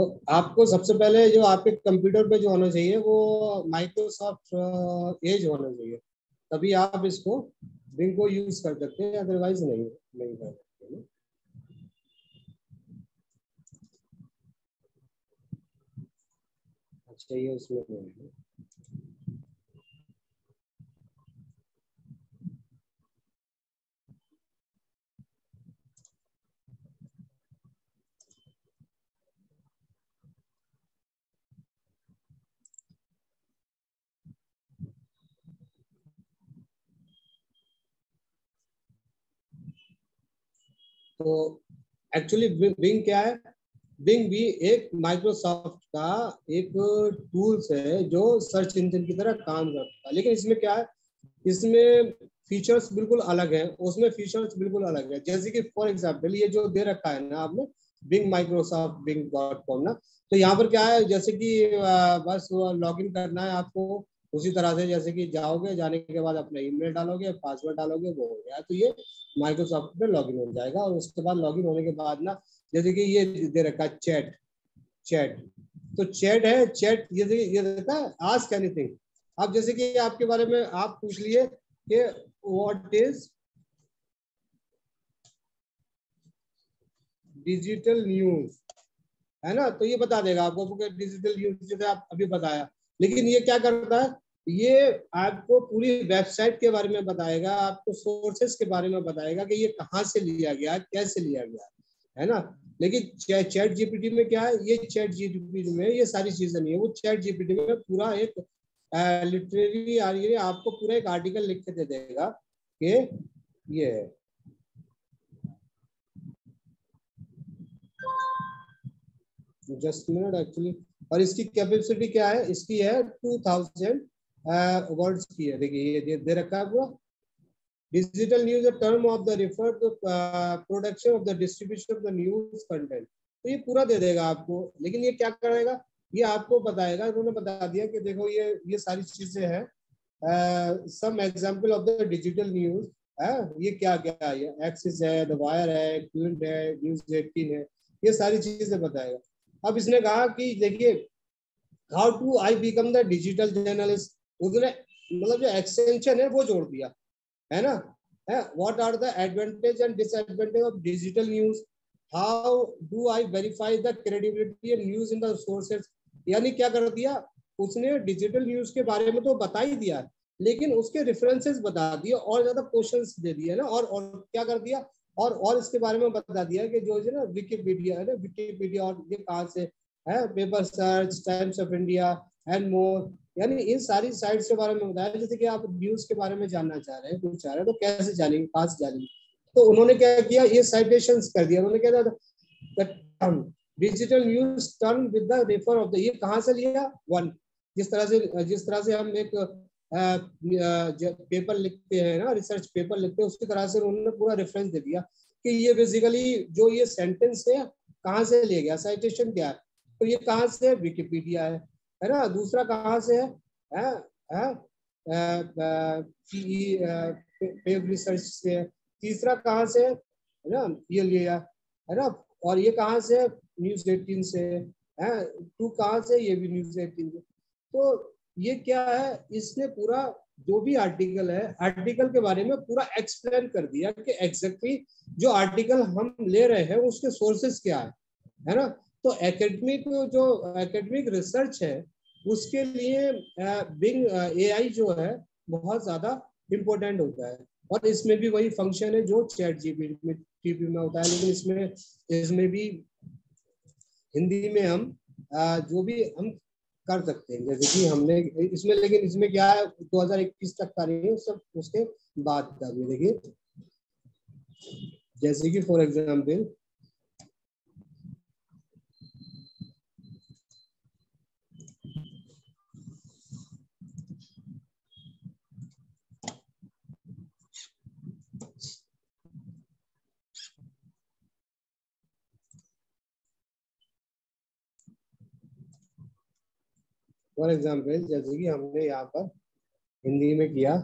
तो आपको सबसे पहले जो आपके कंप्यूटर पे जो होना चाहिए, वो माइक्रोसॉफ्ट एज होना चाहिए। तभी आप इसको बिंग को यूज़ कर सकते हैं अदरवाइज़ नहीं नहीं कर सकते अच्छा ये उसमें तो एक्चुअली बिंग क्या है? बिंग भी एक माइक्रोसॉफ्ट का एक टूल्स है जो सर्च इंजन की तरह काम करता है। लेकिन इसमें क्या है? इसमें फीचर्स बिल्कुल अलग है, उसमें फीचर्स बिल्कुल अलग है। जैसे कि फॉर एग्ज़ाम्पल ये जो दे रखा है ना आपने Bing Microsoft Bing dot com ना तो यहाँ पर क्या है? जैसे कि बस लॉग इन करना है आपको, उसी तरह से जैसे कि जाओगे, जाने के बाद अपना ईमेल डालोगे पासवर्ड डालोगे, वो हो गया। तो ये माइक्रोसॉफ्ट पे लॉगिन हो जाएगा और उसके बाद लॉगिन होने के बाद ना, जैसे कि ये दे रखा है चैट चैट तो चैट है चैट ये ये देता है आस्क एनीथिंग अब जैसे कि आपके बारे में आप पूछ लिए कि व्हाट इज़ डिजिटल न्यूज़ है ना? तो ये बता देगा आपको डिजिटल न्यूज़ जैसे आप अभी बताया। लेकिन ये क्या करता है? ये आपको पूरी वेबसाइट के बारे में बताएगा, आपको सोर्सेस के बारे में बताएगा कि ये कहाँ से लिया गया, कैसे लिया गया, है ना? लेकिन चैट जीपीटी में क्या है, ये चैट जीपीटी में ये सारी चीज़ें नहीं है। वो चैट जीपीटी में पूरा एक लिटरेरी आपको पूरा एक आर्टिकल लिख के दे देगा कि ये जस्ट मिनट एक्चुअली और इसकी कैपेसिटी क्या है? इसकी है टू थाउज़ेंड वर्ड्स की है देखिए ये दे रखा है digital news term of the refer production of the distribution of the news content तो ये पूरा दे देगा आपको। लेकिन ये क्या करेगा? ये आपको बताएगा। उन्होंने बता दिया कि देखो ये ये सारी चीज़ें हैं। Some example of the digital news है ये क्या क्या है? एक्सिस है द वायर है क्विंट है न्यूज़ एटीन है। ये सारी चीज़ें बताएगा। अब इसने कहा कि देखिए how to I become the digital journalist उसने मतलब जो एक्सटेंशन है, वो जोड़ दिया। है ना? है? What are the advantage and disadvantage of digital news how do I verify the credibility and news in the sources यानी क्या कर दिया? उसने डिजिटल न्यूज़ के बारे में तो बता ही दिया, लेकिन उसके रेफरेंसेस बता दिए और ज़्यादा क्वेश्चंस दे दिए ना? और और क्या कर दिया? और और इसके बारे में बता दिया कि जो है ना विकीपीडिया है ना? विकीपीडिया और ये कहाँ से? है? Paper search Times of India and more यानी इन सारी साइट्स के बारे में बताया, जैसे कि आप न्यूज़ के बारे में जानना चाह रहे हैं, कुछ चाह रहे हैं तो कैसे जानेंगे, कहाँ से जानेंगे? तो उन्होंने क्या किया, ये साइटेशन कर दिया। उन्होंने क्या था? Digital news turn with the refer of the ये कहाँ से लिया? वन जिस तरह से, जिस तरह से हम एक पेपर लिखते हैं ना रिसर्च पेपर लिखते हैं उसकी तरह से उन्होंने पूरा रेफरेंस दे दिया कि ये बेसिकली जो ये सेंटेंस है, कहाँ से लिया गया? साइटेशन क्या है? तो ये कहाँ से विकिपीडिया है। है ना? दूसरा कहाँ से है, है? पेप रिसर्च से तीसरा कहाँ से है? ना? ये लिया है ना? और ये कहाँ से न्यूज़ एटीन से है। टू कहाँ से ये भी न्यूज़ एटीन से। तो ये क्या है? इसने पूरा जो भी आर्टिकल है आर्टिकल के बारे में पूरा एक्सप्लेन कर दिया कि एग्जैक्टली जो आर्टिकल हम ले रहे हैं उसके सोर्सेस क्या है? है ना? तो एकेडमिक जो एकेडमिक रिसर्च है, उसके लिए बिंग एआई जो है, बहुत ज़्यादा इम्पोर्टेंट होता है। और इसमें भी वही फ़ंक्शन है जो चैट जीपी में टीपी में होता है, लेकिन इसमें इसमें भी हिंदी में हम जो भी हम कर सकते हैं। जैसे कि हमने, इसमें, लेकिन इसमें क्या है 2021 तक का नहीं है सब, उसके बाद का भी। देखिए, जैसे कि फॉर एग्ज़ाम्पल फॉर एग्ज़ाम्पल जैसे कि हमने यहाँ पर हिंदी में किया।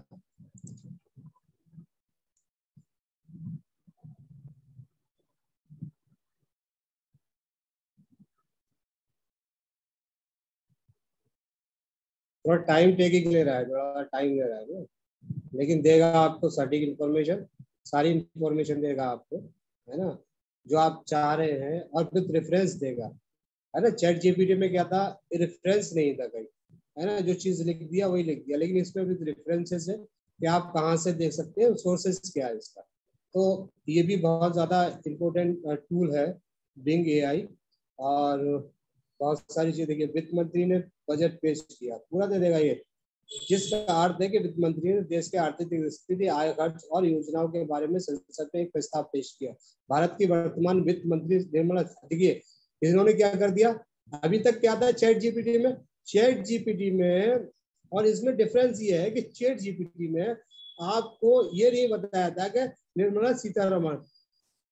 थोड़ा टाइम टेकिंग ले रहा है, थोड़ा टाइम ले रहा है लेकिन देगा आपको सटीक इंफॉर्मेशन सारी इंफॉर्मेशन देगा आपको, है ना? जो आप चाह रहे हैं, और विद रेफरेंस देगा। है ना? चैट जीपीटी में क्या था? रेफरेंस नहीं था कहीं। है ना? जो चीज़ लिख दिया, वही लिख दिया। लेकिन इसमें भी रेफरेंसेस है कि आप कहाँ से देख सकते हैं सोर्सेस क्या है इसका। तो ये भी बहुत ज़्यादा इम्पोर्टेंट टूल है बिंग ए और बहुत सारी चीज़, देखिए, वित्त मंत्री ने बजट पेश किया। पूरा दे देगा ये। जिसका अर्थ है कि वित्त मंत्री ने देश के आर्थिक स्थिति, आय खर्च और योजनाओं के बारे में संसद में एक प्रस्ताव पेश किया। भारत की वर्तमान वित्त मंत्री निर्मला, देखिए इन्होंने क्या कर दिया? अभी तक क्या था चैट जीपीटी में? चैट जीपीटी में और इसमें डिफरेंस ये है कि चैट जीपीटी में आपको ये नहीं बताया था कि निर्मला सीतारमण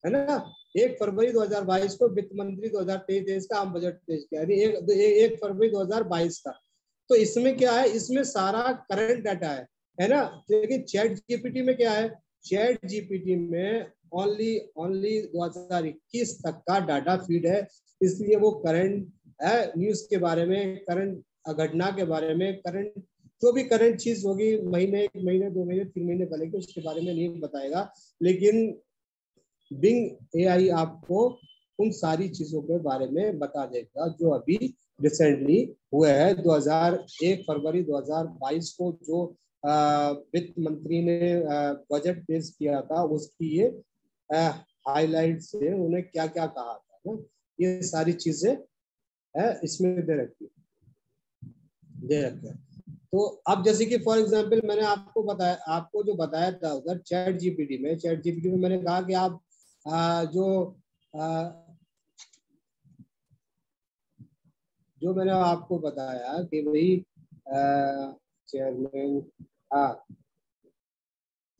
है ना? एक फरवरी 2022 को वित्त मंत्री 2023 का आम बजट पेश किया एक, एक फरवरी 2022 का। तो इसमें क्या है? इसमें सारा करंट डाटा है है ना? लेकिन चैट जीपीटी में क्या है? चैट जीपीटी में ओनली ओनली 2021 तक का डाटा फ़ीड है। इसलिए वो करंट है न्यूज़ के बारे में करंट घटना के बारे में करंट जो भी करंट चीज़ होगी, महीने, एक महीने, दो महीने, तीन महीने पहले के, उसके बारे में नहीं बताएगा। लेकिन बिंग एआई आपको उन सारी चीज़ों के बारे में बता देगा, जो अभी रिसेंटली हुए हैं। 2001 फरवरी 2022 को जो वित्त मंत्री ने बजट पेश किया था, उसकी ये हाईलाइट से उन्हें क्या क्या कहा था ना? ये सारी चीज़ें है इसमें दे रखी दे रखे तो अब जैसे कि फॉर एग्जांपल मैंने आपको बताया आपको जो बताया था उधर चैट जीपीटी में चैट जीपीटी में मैंने कहा कि आप आ, जो आ, जो मैंने आपको बताया कि भाई चेयरमैन हाँ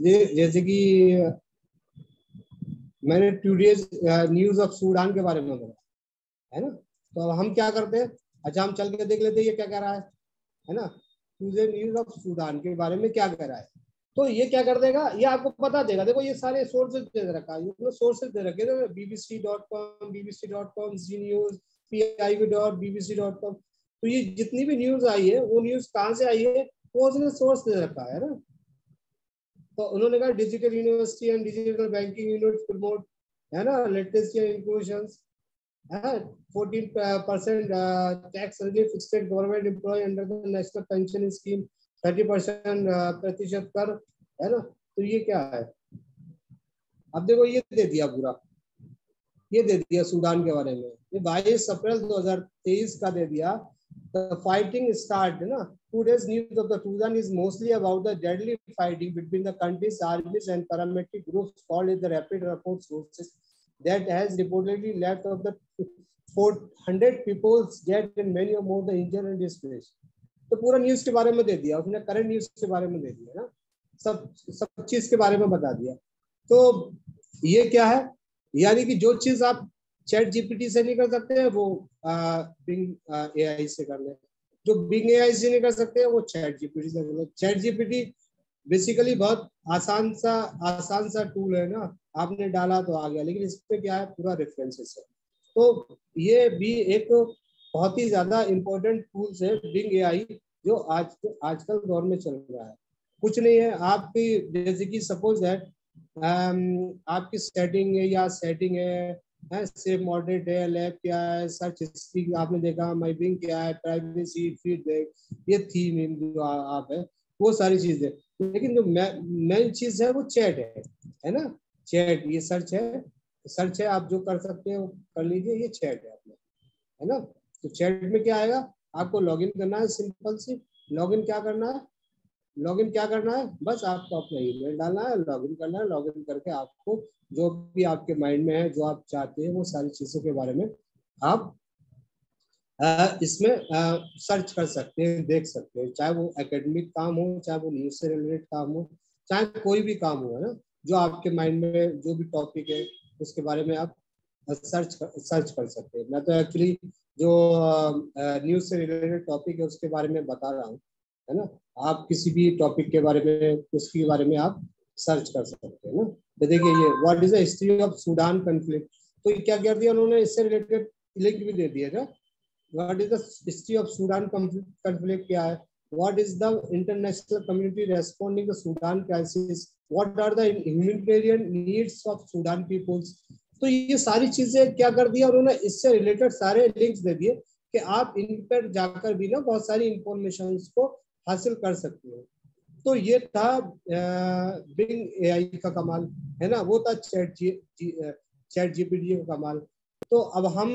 जैसे कि मैंने टूडेज न्यूज़ ऑफ़ सूडान के बारे में बताया। है ना? तो अब हम क्या करते हैं? अच्छा हम चल के देख लेते हैं ये क्या कह रहा है है ना? टूजे न्यूज़ ऑफ़ सूडान के बारे में क्या कह रहा है? तो ये क्या कर देगा? ये आपको पता देगा। देखो, ये सारे सोर्सेज दे रखा है। सोर्सेज दे रखे थे BBC dot com BBC dot com Zee news P I V dot BBC dot com तो ये जितनी भी न्यूज़ आई है, वो न्यूज़ कहाँ से आई है? वो उसने सोर्स दे रखा है ना? तो उन्होंने कहा digital university and digital banking unit promote है ना? Latest inclusion fourteen percent tax relief state government employ under the national pension scheme thirty percent प्रतिशत कर है ना तो ये क्या है अब देखो ये दे दिया पूरा ये दे दिया सूडान के बारे में ये बाईस अप्रैल 2023 का दे दिया the fighting started na two days news of the Sudan is mostly about the deadly fighting between the country's armies and paramilitary groups called the rapid response forces that has reportedly left of the 400 people dead and many or more the injured and displaced. तो पूरा news के बारे में दे दिया, उसने current news के बारे में दे दिया ना? सब सब चीज़ के बारे में बता दिया। तो ये क्या है? यानी कि जो चीज़ आप चैट जीपीटी से नहीं कर सकते हैं वो बिंग एआई से कर ले। जो बिंग एआई से नहीं कर सकते हैं वो चैट जीपीटी से कर ले। चैट जीपीटी बेसिकली बहुत आसान सा आसान सा टूल है ना। आपने डाला तो आ गया, लेकिन इस पे क्या है, पूरा रेफरेंसेस है। तो ये भी एक बहुत ही ज़्यादा इम्पोर्टेंट टूल्स है बिंग एआई जो आज, आजकल दौर में चल रहा है। कुछ नहीं है, आपकी, जैसे कि सपोज़ दैट आपकी सेटिंग है या सेटिंग है है सेव मॉडरेट है लैब क्या है सर्च हिस्ट्री आपने देखा माइबिंग क्या है प्राइवेसी फीडबैक ये थीम जो आप है। वो सारी चीज़ें। लेकिन जो मेन चीज़ है वो चैट है है ना? चैट, ये सर्च है। सर्च है, आप जो कर सकते हैं, कर लीजिए, ये चैट है अपना, है ना? तो चैट में क्या आएगा? आपको लॉगिन करना है, सिंपल सी। लॉगिन क्या करना है? लॉगिन क्या करना है? बस आपको अपना ईमेल डालना है, लॉगिन करना है, लॉगिन करके आपको जो भी आपके माइंड में है, जो आप चाहते हैं, वो सारी चीज़ों के बारे में आप इसमें सर्च कर सकते हैं देख सकते हैं चाहे वो एकेडमिक काम हो चाहे वो न्यूज़ से रिलेटेड काम हो चाहे कोई भी काम हो है ना? जो आपके माइंड में जो भी टॉपिक है उसके बारे में आप सर्च कर, सर्च कर सकते हैं। मैं तो एक्चुअली जो न्यूज़ से रिलेटेड टॉपिक है उसके बारे में बता रहा हूँ है ना? आप किसी भी टॉपिक के बारे में उसके बारे में आप सर्च कर सकते हैं ना? तो देखिए ये what is the history of Sudan conflict तो क्या कर दिया उन्होंने? इससे रिलेटेड लिंक भी दे दिया था। What is the history of Sudan conflict क्या है? What is the international community responding to Sudan crisis? What are the humanitarian needs of Sudan peoples? तो ये सारी चीज़ें क्या कर दिया उन्होंने इससे रिलेटेड सारे लिंक्स दे दिए कि आप इन पर जाकर भी ना बहुत सारी इंफॉर्मेशन को हासिल कर सकते हो। तो ये था बिंग एआई का कमाल, है ना? वो था चैट जी चैट जीपीटी का कमाल। तो अब हम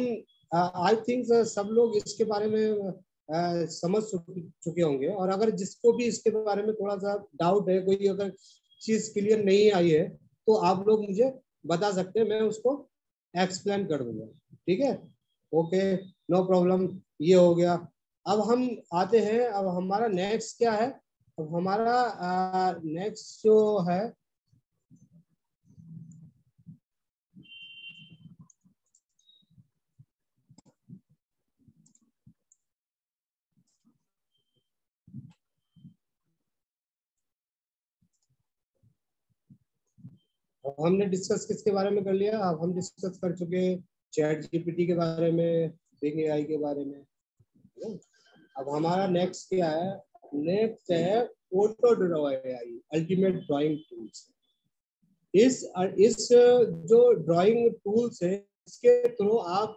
आई थिंक सब लोग इसके बारे में आ, समझ चुके होंगे। और अगर जिसको भी इसके बारे में थोड़ा सा डाउट है कोई अगर चीज़ क्लियर नहीं आई है तो आप लोग मुझे बता सकते हैं मैं उसको एक्सप्लेन कर दूँगा। ठीक है? ओके नो प्रॉब्लम ये हो गया। अब हम आते हैं अब हमारा नेक्स्ट क्या है? अब हमारा नेक्स्ट जो है हमने डिस्कस किसके बारे में कर लिया? अब हम डिस्कस कर चुके चैट जीपीटी के बारे में बिग एआई के बारे में अब हमारा नेक्स्ट क्या है? नेक्स्ट है photo drawing ultimate drawing tools इस इस जो ड्राइंग टूल्स है, इसके थ्रू आप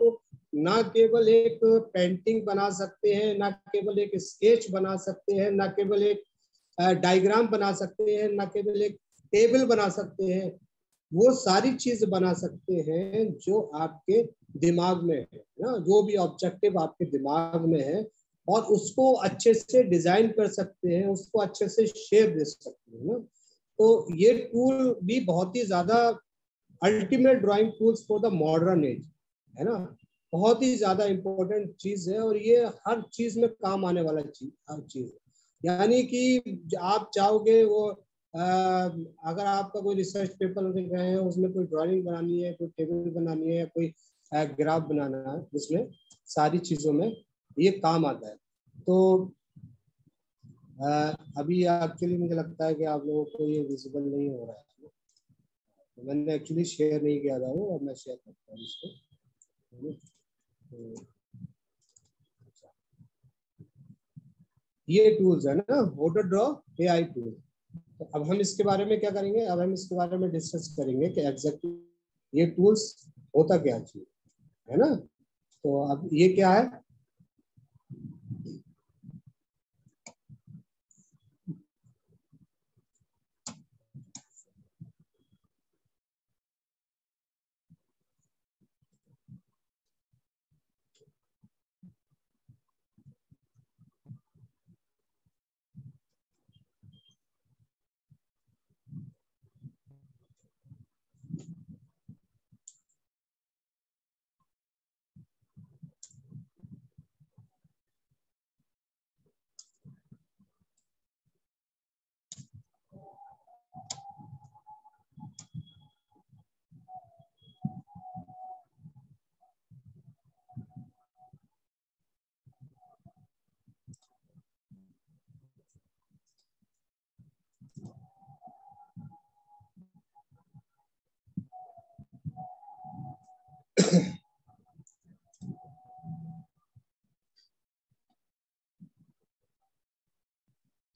ना केवल एक पेंटिंग बना सकते हैं, ना केवल एक स्केच बना सकते हैं, ना केवल एक डायग्राम बना सकते हैं, ना केवल एक टेबल बना सकते हैं वो सारी चीज़ बना सकते हैं जो आपके दिमाग में है ना? जो भी ऑब्जेक्टिव आपके दिमाग में है और उसको अच्छे से डिज़ाइन कर सकते हैं, उसको अच्छे से शेप दे सकते हैं ना? तो ये टूल भी बहुत ही ज़्यादा ultimate drawing tools for the modern age है ना? बहुत ही ज़्यादा इम्पोर्टेंट चीज़ है और ये हर चीज़ में काम आने वाला चीज़, हर चीज़ यानी कि आप चाहोगे वो अगर आपका कोई रिसर्च पेपर लिख रहे हैं, उसमें कोई ड्राइंग बनानी है, कोई टेबल बनानी है कोई ग्राफ बनाना है, जिसमें सारी चीज़ों में ये काम आता है। तो अभी एक्चुअली मुझे लगता है कि आप लोगों को ये विजिबल नहीं हो रहा है। तो मैंने एक्चुअली शेयर नहीं किया था वो, अब मैं शेयर करता हूँ इसको। ये टूल्स है ना auto draw A I tool तो अब हम इसके बारे में क्या करेंगे? अब हम इसके बारे में डिस्कस करेंगे कि एग्जैक्टली ये टूल्स होता क्या चाहिए, है ना? तो अब ये क्या है?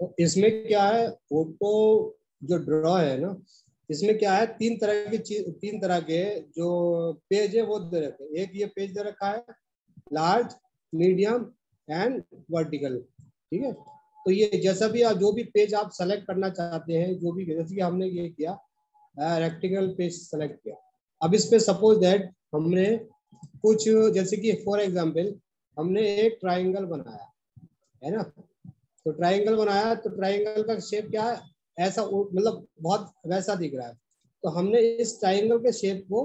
तो इसमें क्या है? फ़ोटो जो ड्रॉ है ना, इसमें क्या है? तीन तरह की चीज़ तीन तरह के जो पेज है, वो दे रखे एक ये पेज दे रखा है लार्ज मीडियम एंड वर्टिकल ठीक है? तो ये जैसा भी जो भी पेज आप सेलेक्ट करना चाहते हैं, जो भी, जैसे कि हमने ये किया रेक्टिकल पेज सेलेक्ट किया। अब इस पे सपोज़ दैट हमने कुछ, जैसे कि फॉर एग्जांपल हमने एक ट्राइंगल बनाया, है ना? तो ट्रायंगल बनाया तो ट्राइंगल का शेप क्या है? ऐसा मतलब बहुत वैसा दिख रहा है। तो हमने इस ट्राइंगल के शेप को,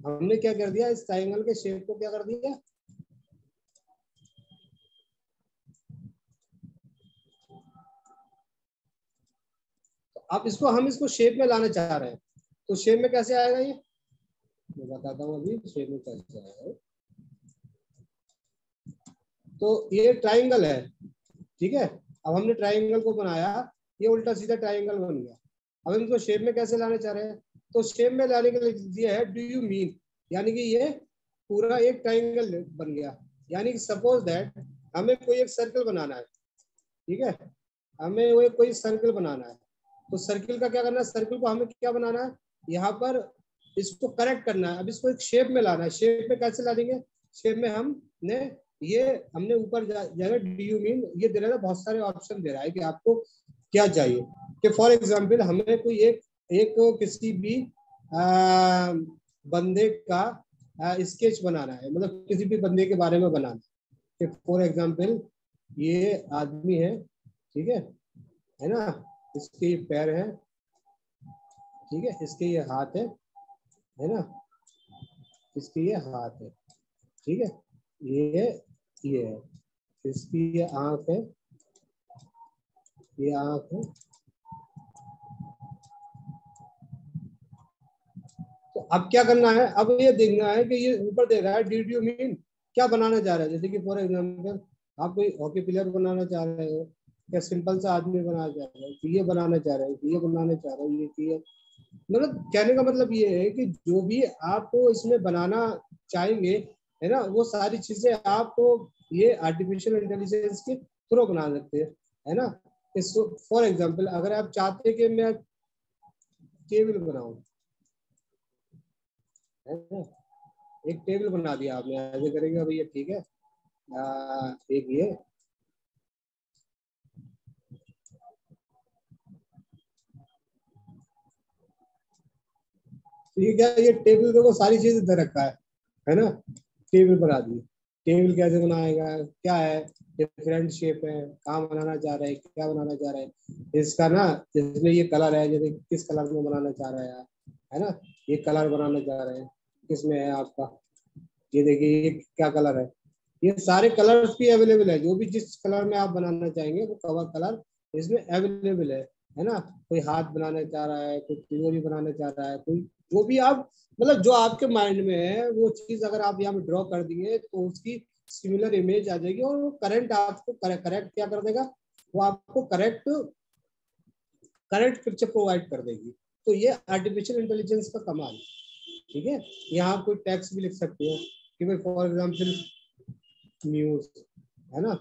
हमने क्या कर दिया? इस ट्राइंगल के शेप को क्या कर दिया? तो अब इसको, हम इसको शेप में लाना चाह रहे हैं। तो शेप में कैसे आएगा ये? मैं बताता हूँ अभी शेप में कैसे आएगा तो ये ट्राइंगल है। ठीक है? अब हमने ट्राइंगल को बनाया, ये उल्टा सीधा ट्राइंगल बन गया। अब इनको शेप में कैसे लाने चाह रहे हैं? तो शेप में लाने के लिए है डू यू मीन यानी कि ये पूरा एक ट्राइंगल बन गया। यानी कि सपोज़ दैट हमें कोई एक सर्कल बनाना है, ठीक है? हमें वो कोई सर्कल बनाना है। तो सर्किल का क्या करना है? सर्किल को हमें क्या बनाना है? यहाँ पर इसको करेक्ट करना है। अब इसको एक शेप में लाना है। शेप में कैसे ला देंगे शेप में हमने ये हमने ऊपर डी यू मीन ये दे रहा है बहुत सारे ऑप्शन दे रहा है कि आपको क्या चाहिए। कि फॉर एग्ज़ाम्पल हमें कोई एक एक किसी भी आ, बंदे का स्केच बनाना है मतलब किसी भी बंदे के बारे में बनाना है। फॉर एग्ज़ाम्पल ये आदमी है ठीक है? है ना? इसके ये पैर है ठीक है? इसके ये हाथ है है ना? इसके ये हाथ है ठीक है? ये ये है। इसकी ये आँख है। ये आँख है। तो अब क्या करना है? अब ये देखना है कि ये ऊपर दे रहा है डी यू मीन क्या बनाना चाह रहा है? जैसे कि फॉर एग्ज़ाम्पल आप कोई हॉकी प्लेयर बनाना चाह रहे हो या सिंपल सा आदमी बनाना चाह रहे हो ये बनाना चाह रहे हो, ये बनाना चाह रहे हो, ये ये मतलब कहने का मतलब ये है कि जो भी आप इसमें बनाना चाहेंगे है ना? वो सारी चीज़ें आप ये आर्टिफिशियल इंटेलिजेंस के थ्रू बना सकते हैं है ना? फॉर एग्ज़ाम्पल अगर आप चाहते कि मैं टेबल बनाऊ एक टेबल बना दिया आपने ऐसे करेंगे भैया ठीक है। आ, एक ये। ठीक है ये टेबल देखो सारी चीज़ें दे रखा है है ना? टेबल बना दी। टेबल कैसे बनाएगा? क्या है? डिफरेंट शेप है। कहाँ बनाना चाह रहे हैं? क्या बनाना चाह रहे हैं? इसका ना जिसमें ये कलर है, जैसे किस कलर में बनाना चाह रहे हैं है ना? ये कलर बनाना चाह रहे हैं। किसमें है आपका? ये देखिए, ये क्या कलर है? ये सारे कलर्स भी अवेलेबल है। जो भी जिस कलर में आप बनाना चाहेंगे, वो कवर कलर इसमें अवेलेबल है। है ना? कोई हाथ बनाना चाह रहा है, कोई तिजोरी बनाना चाह रहा है, कोई जो भी आप मतलब जो आपके माइंड में है, वो चीज़ अगर आप यहाँ पे ड्रॉ कर दिए तो उसकी सिमिलर इमेज आ जाएगी और वो करंट आपको करेक्ट क्या कर देगा? वो आपको करेक्ट करेक्ट पिक्चर प्रोवाइड कर देगी। तो ये आर्टिफिशियल इंटेलिजेंस का कमाल है, ठीक है? यहाँ कोई टैक्स भी लिख सकते हो कि भाई फॉर एग्ज़ाम्पल न्यूज़ है ना?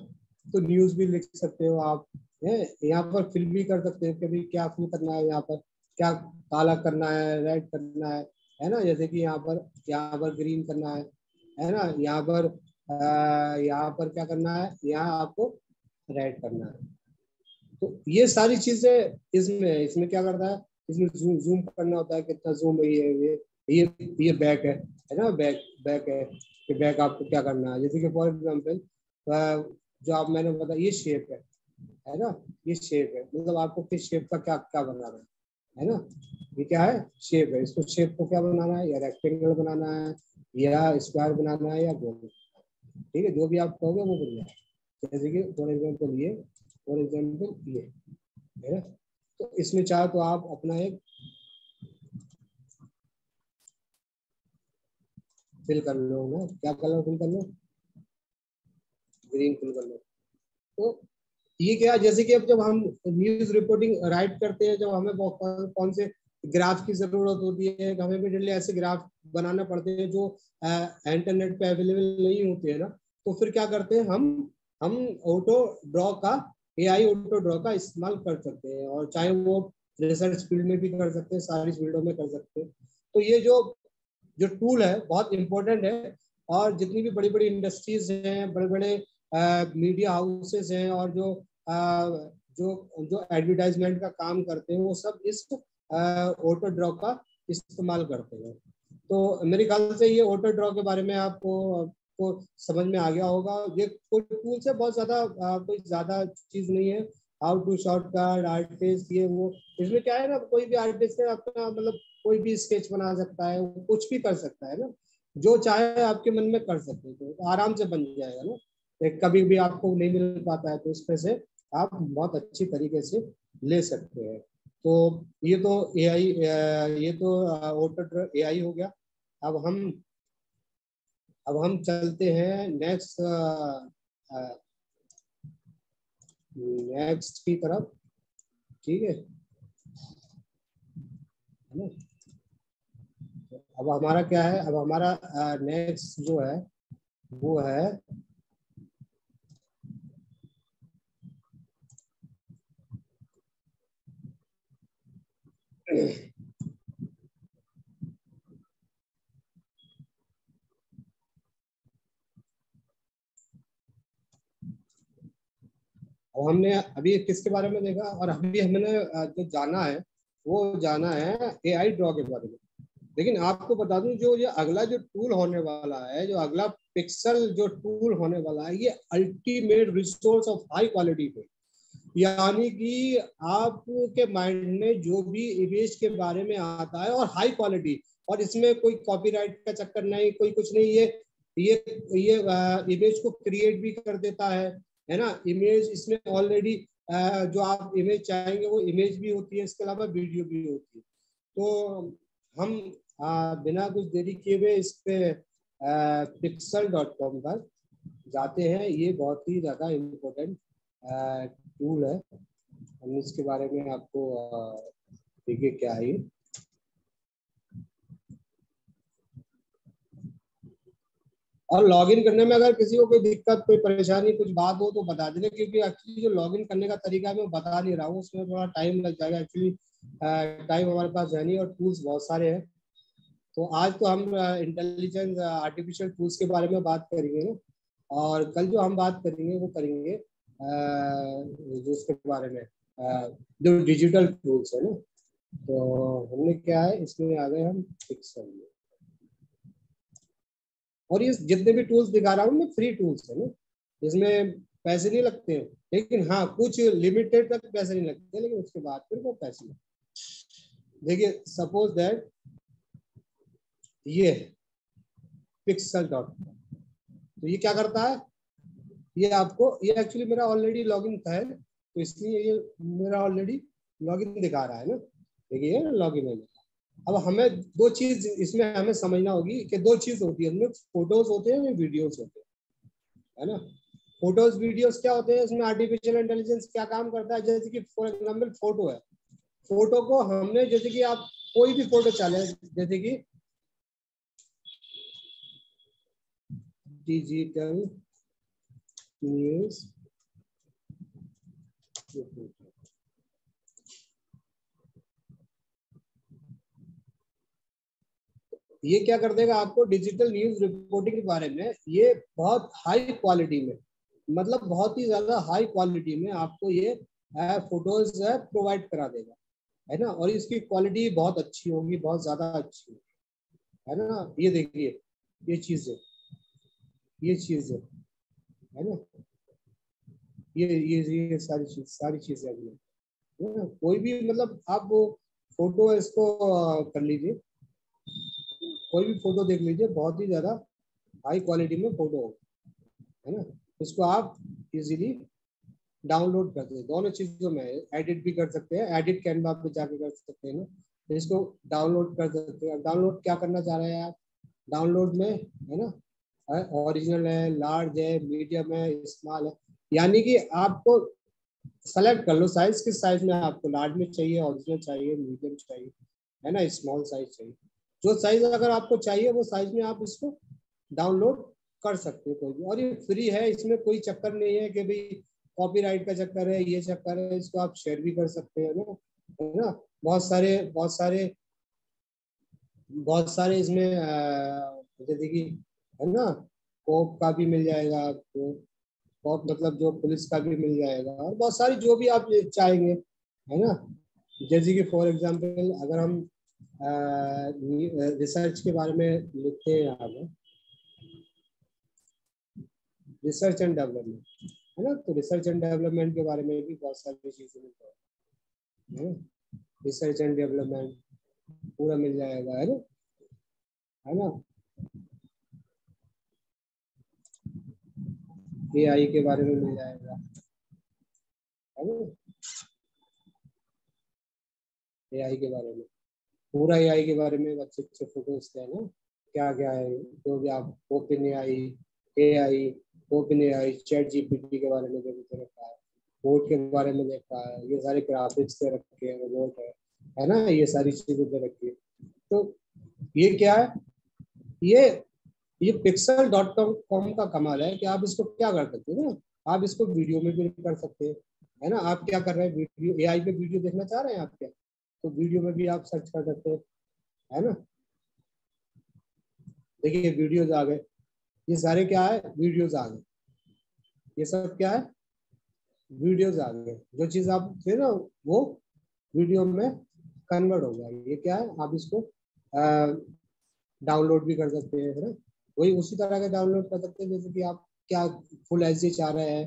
तो न्यूज़ भी लिख सकते हो आप, है? यहाँ पर फ़िल्म भी कर सकते हो कि भाई क्या फ़िल्म करना है यहाँ पर, क्या काला करना है रेड करना है है ना? जैसे कि यहाँ पर यहाँ पर ग्रीन करना है है ना? यहाँ पर यहाँ पर क्या करना है? यहाँ आपको रेड करना है। तो ये सारी चीज़ें इसमें इसमें क्या करता है? इसमें जूम जूम करना होता है कितना जूम है, ये ये ये बैक है है ना? बैक बैक है कि बैक आपको क्या करना है? जैसे कि फॉर एग्ज़ाम्पल जो आप मैंने बताया, ये शेप है है ना? ये शेप है। मतलब आपको किस शेप का क्या क्या बनाना है? है ना? ये क्या है? शेप है। इसको शेप को क्या बनाना है? या रेक्टेंगल बनाना है? या स्क्वायर बनाना है? या गोल ठीक है? जो भी आप कहोगे वो बन जाए जैसे कि फॉर एग्ज़ाम्पल ये फॉर एग्ज़ाम्पल ये, है ना? तो इसमें चाहे तो आप अपना एक फिल कर लो ना? क्या कलर फिल कर लो? ग्रीन फिल कर लो। तो ये क्या, जैसे कि अब जब हम न्यूज़ रिपोर्टिंग राइट करते हैं, जब हमें कौन से ग्राफ की ज़रूरत होती है, हमें इमीडिएटली ऐसे ग्राफ बनाना पड़ते हैं जो इंटरनेट पे अवेलेबल नहीं होते हैं ना तो फिर क्या करते हैं, हम हम ऑटो ड्रॉ का ए आई ऑटो ड्रॉ का इस्तेमाल कर सकते हैं, और चाहे वो रिसर्च फ़ील्ड में भी कर सकते हैं, सारी फील्डों में कर सकते हैं। तो ये जो जो टूल है, बहुत इम्पोर्टेंट है, और जितनी भी बड़ी बड़ी इंडस्ट्रीज़ हैं बड़े बड़े मीडिया हाउसेस हैं, और जो जो जो एडवर्टाइजमेंट का काम करते हैं, वो सब इस ऑटो ड्रॉ का इस्तेमाल करते हैं। तो मेरे ख्याल से ये ऑटो ड्रॉ के बारे में आपको आपको समझ में आ गया होगा। ये कोई टूल से बहुत ज़्यादा कोई ज़्यादा चीज़ नहीं है। How to short card artist ये वो। इसमें क्या है ना, कोई भी आर्टिस्ट है, अपना मतलब कोई भी स्केच बना सकता है कुछ भी कर सकता है ना। जो चाहे आपके मन में कर सकते हैं तो आराम से बन जाएगा ना। कभी भी आपको नहीं मिल पाता है तो इसमें से आप बहुत अच्छी तरीके से ले सकते हैं। तो ये तो ए आई ये तो वोटर ए आई हो गया। अब हम अब हम चलते हैं नेक्स्ट नेक्स्ट की तरफ़। ठीक है? अब हमारा क्या है? अब हमारा नेक्स्ट जो है, वो है और हमने अभी किसके बारे में देखा? और अभी हमने जो जाना है, वो जाना है ए आई ड्रॉ के बारे में। लेकिन आपको बता दूँ, जो ये अगला जो टूल होने वाला है, जो अगला पिक्सल जो टूल होने वाला है, ये ultimate resource of high quality पे। यानी कि आपके माइंड में जो भी इमेज के बारे में आता है और हाई क्वालिटी और इसमें कोई कॉपीराइट का चक्कर नहीं कोई कुछ नहीं ये ये ये इमेज को क्रिएट भी कर देता है है ना? इमेज इसमें ऑलरेडी जो आप इमेज चाहेंगे वो इमेज भी होती है इसके अलावा वीडियो भी होती है। तो हम आ, बिना कुछ देरी किए हुए इस पे पिक्सल डॉट कॉम पर जाते हैं। ये बहुत ही ज़्यादा इम्पोर्टेंट टूल है। हम इसके बारे में आपको देखिए क्या है और लॉगिन करने में अगर किसी को कोई दिक्कत, कोई परेशानी, कुछ बात हो तो बता देना, क्योंकि एक्चुअली जो लॉगिन करने का तरीका है, मैं बता नहीं रहा हूँ। उसमें थोड़ा टाइम लग जाएगा। एक्चुअली टाइम हमारे पास है नहीं और टूल्स बहुत सारे हैं। तो आज तो हम इंटेलिजेंस आर्टिफिशियल टूल्स के बारे में बात करेंगे ना। और कल जो हम बात करेंगे, वो करेंगे उसके बारे में जो डिजिटल टूल्स है ना तो हमने क्या है, इसमें आ गए हम पिक्सल और ये जितने भी टूल्स दिखा रहा हूँ मैं फ्री टूल्स है ना। इसमें पैसे नहीं लगते हैं, लेकिन हाँ कुछ लिमिटेड तक पैसे नहीं लगते, लेकिन उसके बाद फिर वो पैसे लगते देखिए सपोज़ दैट ये पिक्सल डॉट तो ये क्या करता है? ये आपको, ये एक्चुअली मेरा ऑलरेडी लॉगिन था है तो इसलिए ये मेरा ऑलरेडी लॉगिन दिखा रहा है ना। देखिए लॉगिन है। अब हमें दो चीज़ इसमें हमें समझना होगी कि दो चीज़ होती है उसमें फ़ोटोज़ होते हैं वीडियोस होते हैं, है ना। फ़ोटोज़ वीडियोस क्या होते हैं? इसमें आर्टिफिशियल इंटेलिजेंस क्या काम करता है? जैसे कि फॉर एग्ज़ाम्पल फ़ोटो है। फ़ोटो को हमने, जैसे कि आप कोई भी फ़ोटो चले जैसे कि डिजिटल न्यूज़ ये क्या कर देगा आपको डिजिटल न्यूज़ रिपोर्टिंग के बारे में, ये बहुत हाई क्वालिटी में मतलब बहुत ही ज़्यादा हाई क्वालिटी में आपको ये फ़ोटोज़ प्रोवाइड करा देगा, है ना? और इसकी क्वालिटी बहुत अच्छी होगी, बहुत ज़्यादा अच्छी होगी, है ना? ये देखिए, ये चीज़ है ये चीज़ है है ना? ये ये ये सारी चीज़, सारी चीज़ें अभी कोई भी मतलब आप वो फ़ोटो इसको कर लीजिए। कोई भी फ़ोटो देख लीजिए, बहुत ही ज़्यादा हाई क्वालिटी में फ़ोटो हो है ना? इसको आप इजीली डाउनलोड कर हैं दोनों चीज़ों में एडिट भी कर सकते हैं, एडिट कैनवा पे जाके कर सकते हैं ना? इसको डाउनलोड कर सकते हैं। डाउनलोड क्या करना चाह रहे हैं आप? डाउनलोड में, है ना? ओरिजिनल है, लार्ज है, मीडियम है, स्मॉल है। यानी कि आपको सेलेक्ट कर लो साइज़ किस साइज़ में आपको लार्ज में चाहिए ओरिजिनल चाहिए मीडियम चाहिए, है ना स्मॉल साइज़ चाहिए। जो साइज़ अगर आपको चाहिए, वो साइज़ में आप इसको डाउनलोड कर सकते हो कोई भी। और ये फ्री है, इसमें कोई चक्कर नहीं है कि भाई कॉपीराइट का चक्कर है, ये चक्कर है, इसको आप शेयर भी कर सकते हैं ना है ना, बहुत सारे बहुत सारे बहुत सारे इसमें जैसे कि, है ना, कोप का भी मिल जाएगा आपको कोप मतलब जो पुलिस का भी मिल जाएगा और बहुत सारी जो भी आप चाहेंगे, है ना? जैसे कि फॉर एग्जांपल अगर हम रिसर्च के बारे में लिखते हैं यहाँ पर रिसर्च एंड डेवलपमेंट है ना? तो रिसर्च एंड डेवलपमेंट के बारे में भी बहुत सारी चीज़ें मिलती है रिसर्च एंड डेवलपमेंट पूरा मिल जाएगा, है ना? है ना? ए आई के बारे में मिल जाएगा। है ए आई के बारे में। पूरा ए आई के बारे में अच्छे अच्छे फ़ोटोज़ थे ना, क्या क्या है, जो भी आप open A I A I open A I chat GPT के बारे में जो भी रखा है बोर्ड के बारे में देखा है, ये सारे ग्राफिक्स पे रखे हैं रोबोट है है ना? ये सारी चीज़ें पे रखी है। तो ये क्या है? ये ये पिक्सल डॉट कॉम का कमाल है कि आप इसको क्या कर सकते हो ना? आप इसको वीडियो में भी कर सकते हैं, है ना? आप क्या कर रहे हैं? वीडियो एआई पे वीडियो देखना चाह रहे हैं आप क्या? तो वीडियो में भी आप सर्च कर सकते हैं, है ना? देखिए वीडियोज़ आ गए। ये सारे क्या है? वीडियोज़ आ गए। ये सब क्या है? वीडियोज़ आ गए। जो चीज़ आप थे ना, वो वीडियो में कन्वर्ट हो गया। ये क्या है? आप इसको डाउनलोड भी कर सकते हैं, है ना? वही उसी तरह का डाउनलोड कर सकते हैं, जैसे कि आप क्या फुल एच डी चाह रहे हैं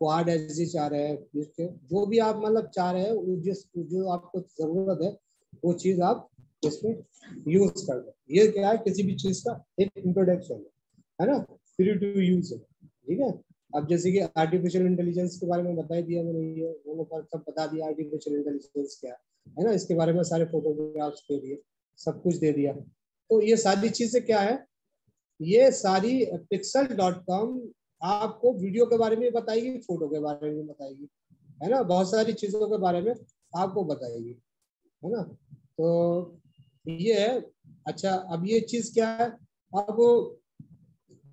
क्वाड एच डी चाह रहे हैं जो भी आप मतलब चाह रहे हैं जिस जो आपको ज़रूरत है, वो चीज़ आप इसमें यूज़ कर दो ये क्या है, किसी भी चीज़ का एक इंट्रोडक्शन है ना? फ्री टू यूज़ है, ठीक है? अब जैसे कि आर्टिफिशियल इंटेलिजेंस के बारे में बता दिया मैंने ये पर सब बता दिया आर्टिफिशियल इंटेलिजेंस क्या है ना? इसके बारे में सारे फोटोग्राफ्स दे दिए, सब कुछ दे दिया। तो ये सारी चीज़ें क्या है ये सारी पिक्सल डॉट कॉम आपको वीडियो के बारे में बताएगी फ़ोटो के बारे में बताएगी, है ना? बहुत सारी चीज़ों के बारे में आपको बताएगी, है ना? तो ये है। अच्छा अब ये चीज़ क्या है? अब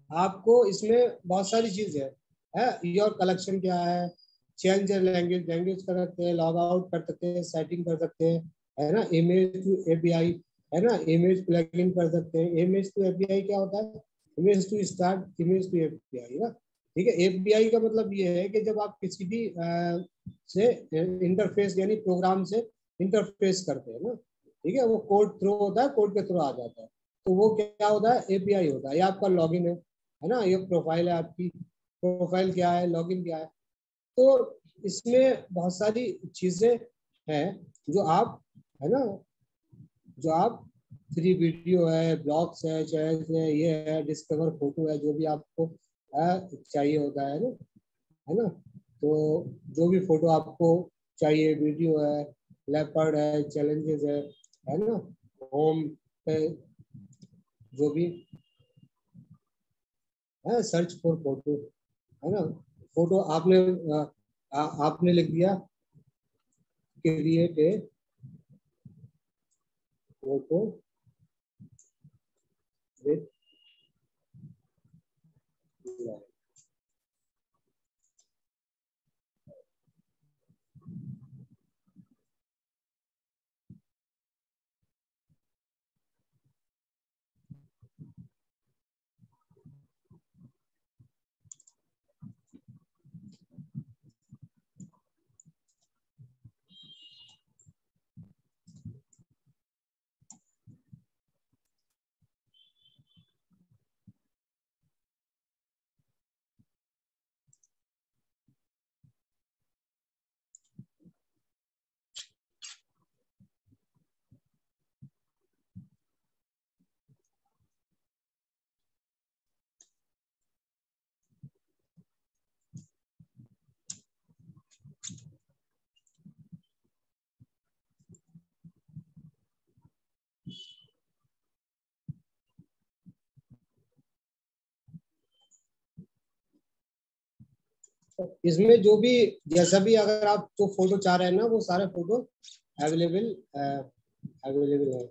आपको इसमें बहुत सारी चीज़ है है? योर कलेक्शन क्या है? चेंज लैंग्वेज लैंग्वेज कर सकते हैं लॉग आउट कर सकते, हैं सेटिंग कर सकते हैं है ना इमेज टू एपीआई है ना? इमेज प्लग इन कर सकते हैं। इमेज टू एपीआई क्या होता है? Image to start image to API ना? ठीक है? एपीआई का मतलब ये है कि जब आप किसी भी आ, से इंटरफेस यानी प्रोग्राम से इंटरफेस करते हैं ना? ठीक है? वो कोड थ्रू होता है कोड के थ्रू आ जाता है। तो वो क्या होता है? एपीआई होता है। ये आपका लॉगिन है। है ना? ये प्रोफ़ाइल है आपकी। प्रोफ़ाइल क्या है? लॉगिन क्या है? तो इसमें बहुत सारी चीज़ें हैं जो आप है ना जो आप फ्री वीडियो है ब्लॉग्स है चैट है ये है डिस्कवर फ़ोटो है जो भी आपको चाहिए होता है ना है ना? तो जो भी फ़ोटो आपको चाहिए वीडियो है लेपर्ड है चैलेंजेस है है ना? होम पे जो भी है सर्च फॉर फ़ोटो है ना? फ़ोटो आपने आ, आ, आपने लिख दिया क्रिएट ए फ़ोटो विथ इसमें जो भी, जैसा भी अगर आप जो फ़ोटो चाह रहे हैं ना, वो सारे फ़ोटो अवेलेबल अवेलेबल है।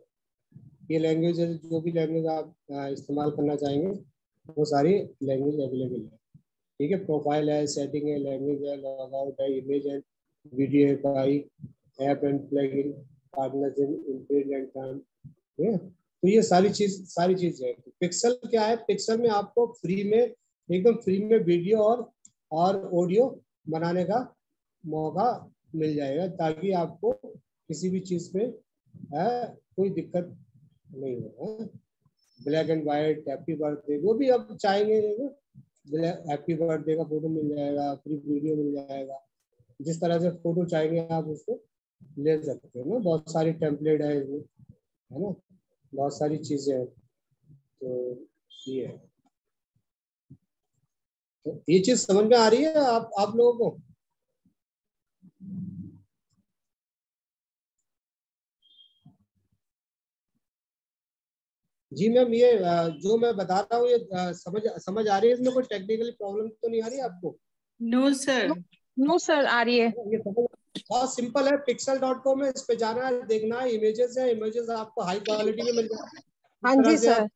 ये लैंग्वेज जो भी लैंग्वेज आप इस्तेमाल करना चाहेंगे, वो सारी लैंग्वेज अवेलेबल है। ठीक है? प्रोफ़ाइल है सेटिंग है लैंग्वेज है लॉग आउट है इमेज है video pie app and partners in inbuild and काम ठीक है? तो ये सारी चीज़ सारी चीज़ है। पिक्सल क्या है? पिक्सल में आपको फ्री में, एकदम फ्री में वीडियो और और ऑडियो बनाने का मौका मिल जाएगा ताकि आपको किसी भी चीज़ पे है, कोई दिक्कत नहीं हो black and white happy birthday वो भी आप चाहेंगे हैप्पी बर्थडे का फ़ोटो मिल जाएगा फ्री वीडियो मिल जाएगा। जिस तरह से फ़ोटो चाहेंगे आप उसको ले सकते हैं ना। बहुत सारी टेम्पलेट है इसमें है ना। बहुत सारी चीज़ें हैं तो ये है। तो ये चीज़ समझ में आ रही है आप आप लोगों को? जी मैम ये जो मैं बता रहा हूँ ये समझ समझ आ रही है इसमें कोई टेक्निकल प्रॉब्लम तो नहीं आ रही आपको? नो सर नो सर आ रही है। ये बहुत सिंपल है। पिक्सल डॉट कॉम है इस पे जाना है देखना है इमेजेस है इमेजेस आपको हाई क्वालिटी में मिल जाए हाँ जी सर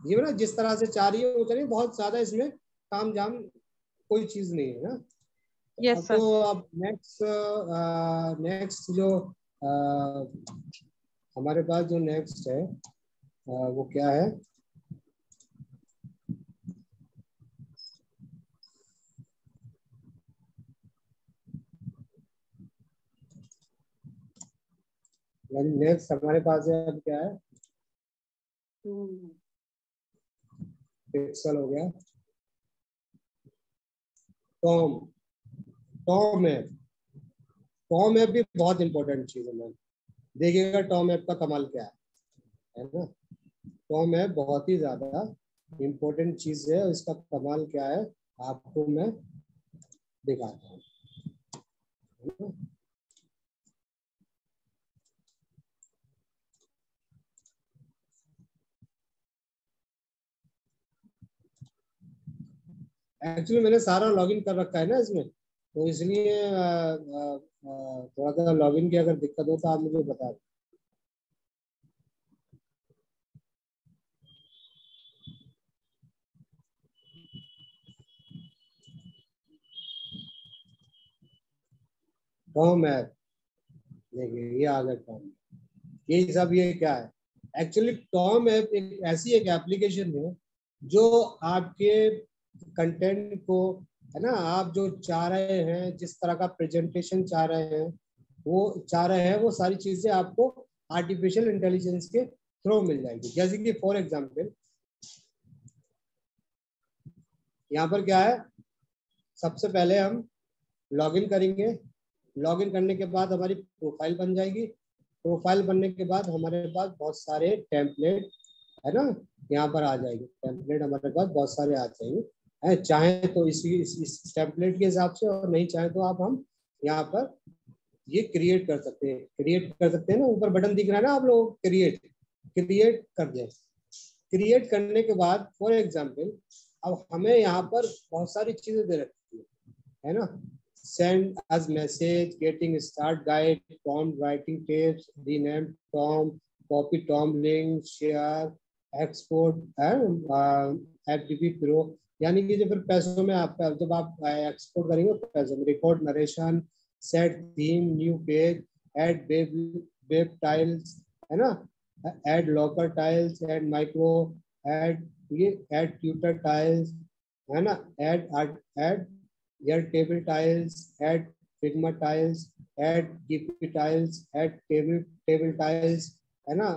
जी ना जिस तरह से चाह रही है वो चलिए बहुत ज़्यादा इसमें काम जाम कोई चीज़ नहीं है ना? Yes, तो अब नेक्स्ट नेक्स्ट जो आ, हमारे पास जो नेक्स्ट है आ, वो क्या है? नेक्स्ट हमारे पास है अब क्या है? पिक्सल हो गया। Tome Tome app Tome app भी बहुत इंपॉर्टेंट चीज़ है मैम देखिएगा टॉम ऐप का कमाल क्या है है ना? टॉम ऐप बहुत ही ज़्यादा इम्पोर्टेंट चीज़ है इसका कमाल क्या है, आपको मैं दिखाता हूँ एक्चुअली मैंने सारा लॉगिन कर रखा है ना इसमें। तो इसलिए थोड़ा सा लॉगिन की अगर दिक्कत हो तो आप मुझे बता दें। टॉम ऐप देखिए, ये आ गया टॉम ये सब ये क्या है? एक्चुअली टॉम ऐप एक ऐसी एक एप्लीकेशन है जो आपके कंटेंट को, है ना, आप जो चाह रहे हैं, जिस तरह का प्रेजेंटेशन चाह रहे हैं, वो चाह रहे हैं, वो सारी चीज़ें आपको आर्टिफिशियल इंटेलिजेंस के थ्रू मिल जाएगी। जैसे कि फॉर एग्ज़ाम्पल यहाँ पर क्या है, सबसे पहले हम लॉगिन करेंगे। लॉगिन करने के बाद हमारी प्रोफ़ाइल बन जाएगी। प्रोफ़ाइल बनने के बाद हमारे पास बहुत सारे टेम्पलेट है ना, यहाँ पर आ जाएँगे। टेम्पलेट हमारे पास बहुत सारे आ जाएँगे। है चाहे तो इसी इस, इस टेम्पलेट के हिसाब से और नहीं चाहे तो आप हम यहाँ पर ये क्रिएट कर सकते हैं। क्रिएट कर सकते हैं ना ऊपर बटन दिख रहा है ना आप लोग क्रिएट क्रिएट कर दें। क्रिएट करने के बाद फॉर एग्ज़ाम्पल अब हमें यहाँ पर बहुत सारी चीज़ें दे रखी है है ना? Send us message getting start guide Tome writing tips rename Tome copy Tome link share export F D pro यानी कि जो फिर पैसों में आप जब आप एक्सपोर्ट करेंगे पैसों में record narration set theme new page add web web tiles है ना? Add locker tiles add micro add ये एड ट्यूटर टाइल्स है ना? Add add add table tiles add Figma tiles add Giphy tiles add table table tiles है ना?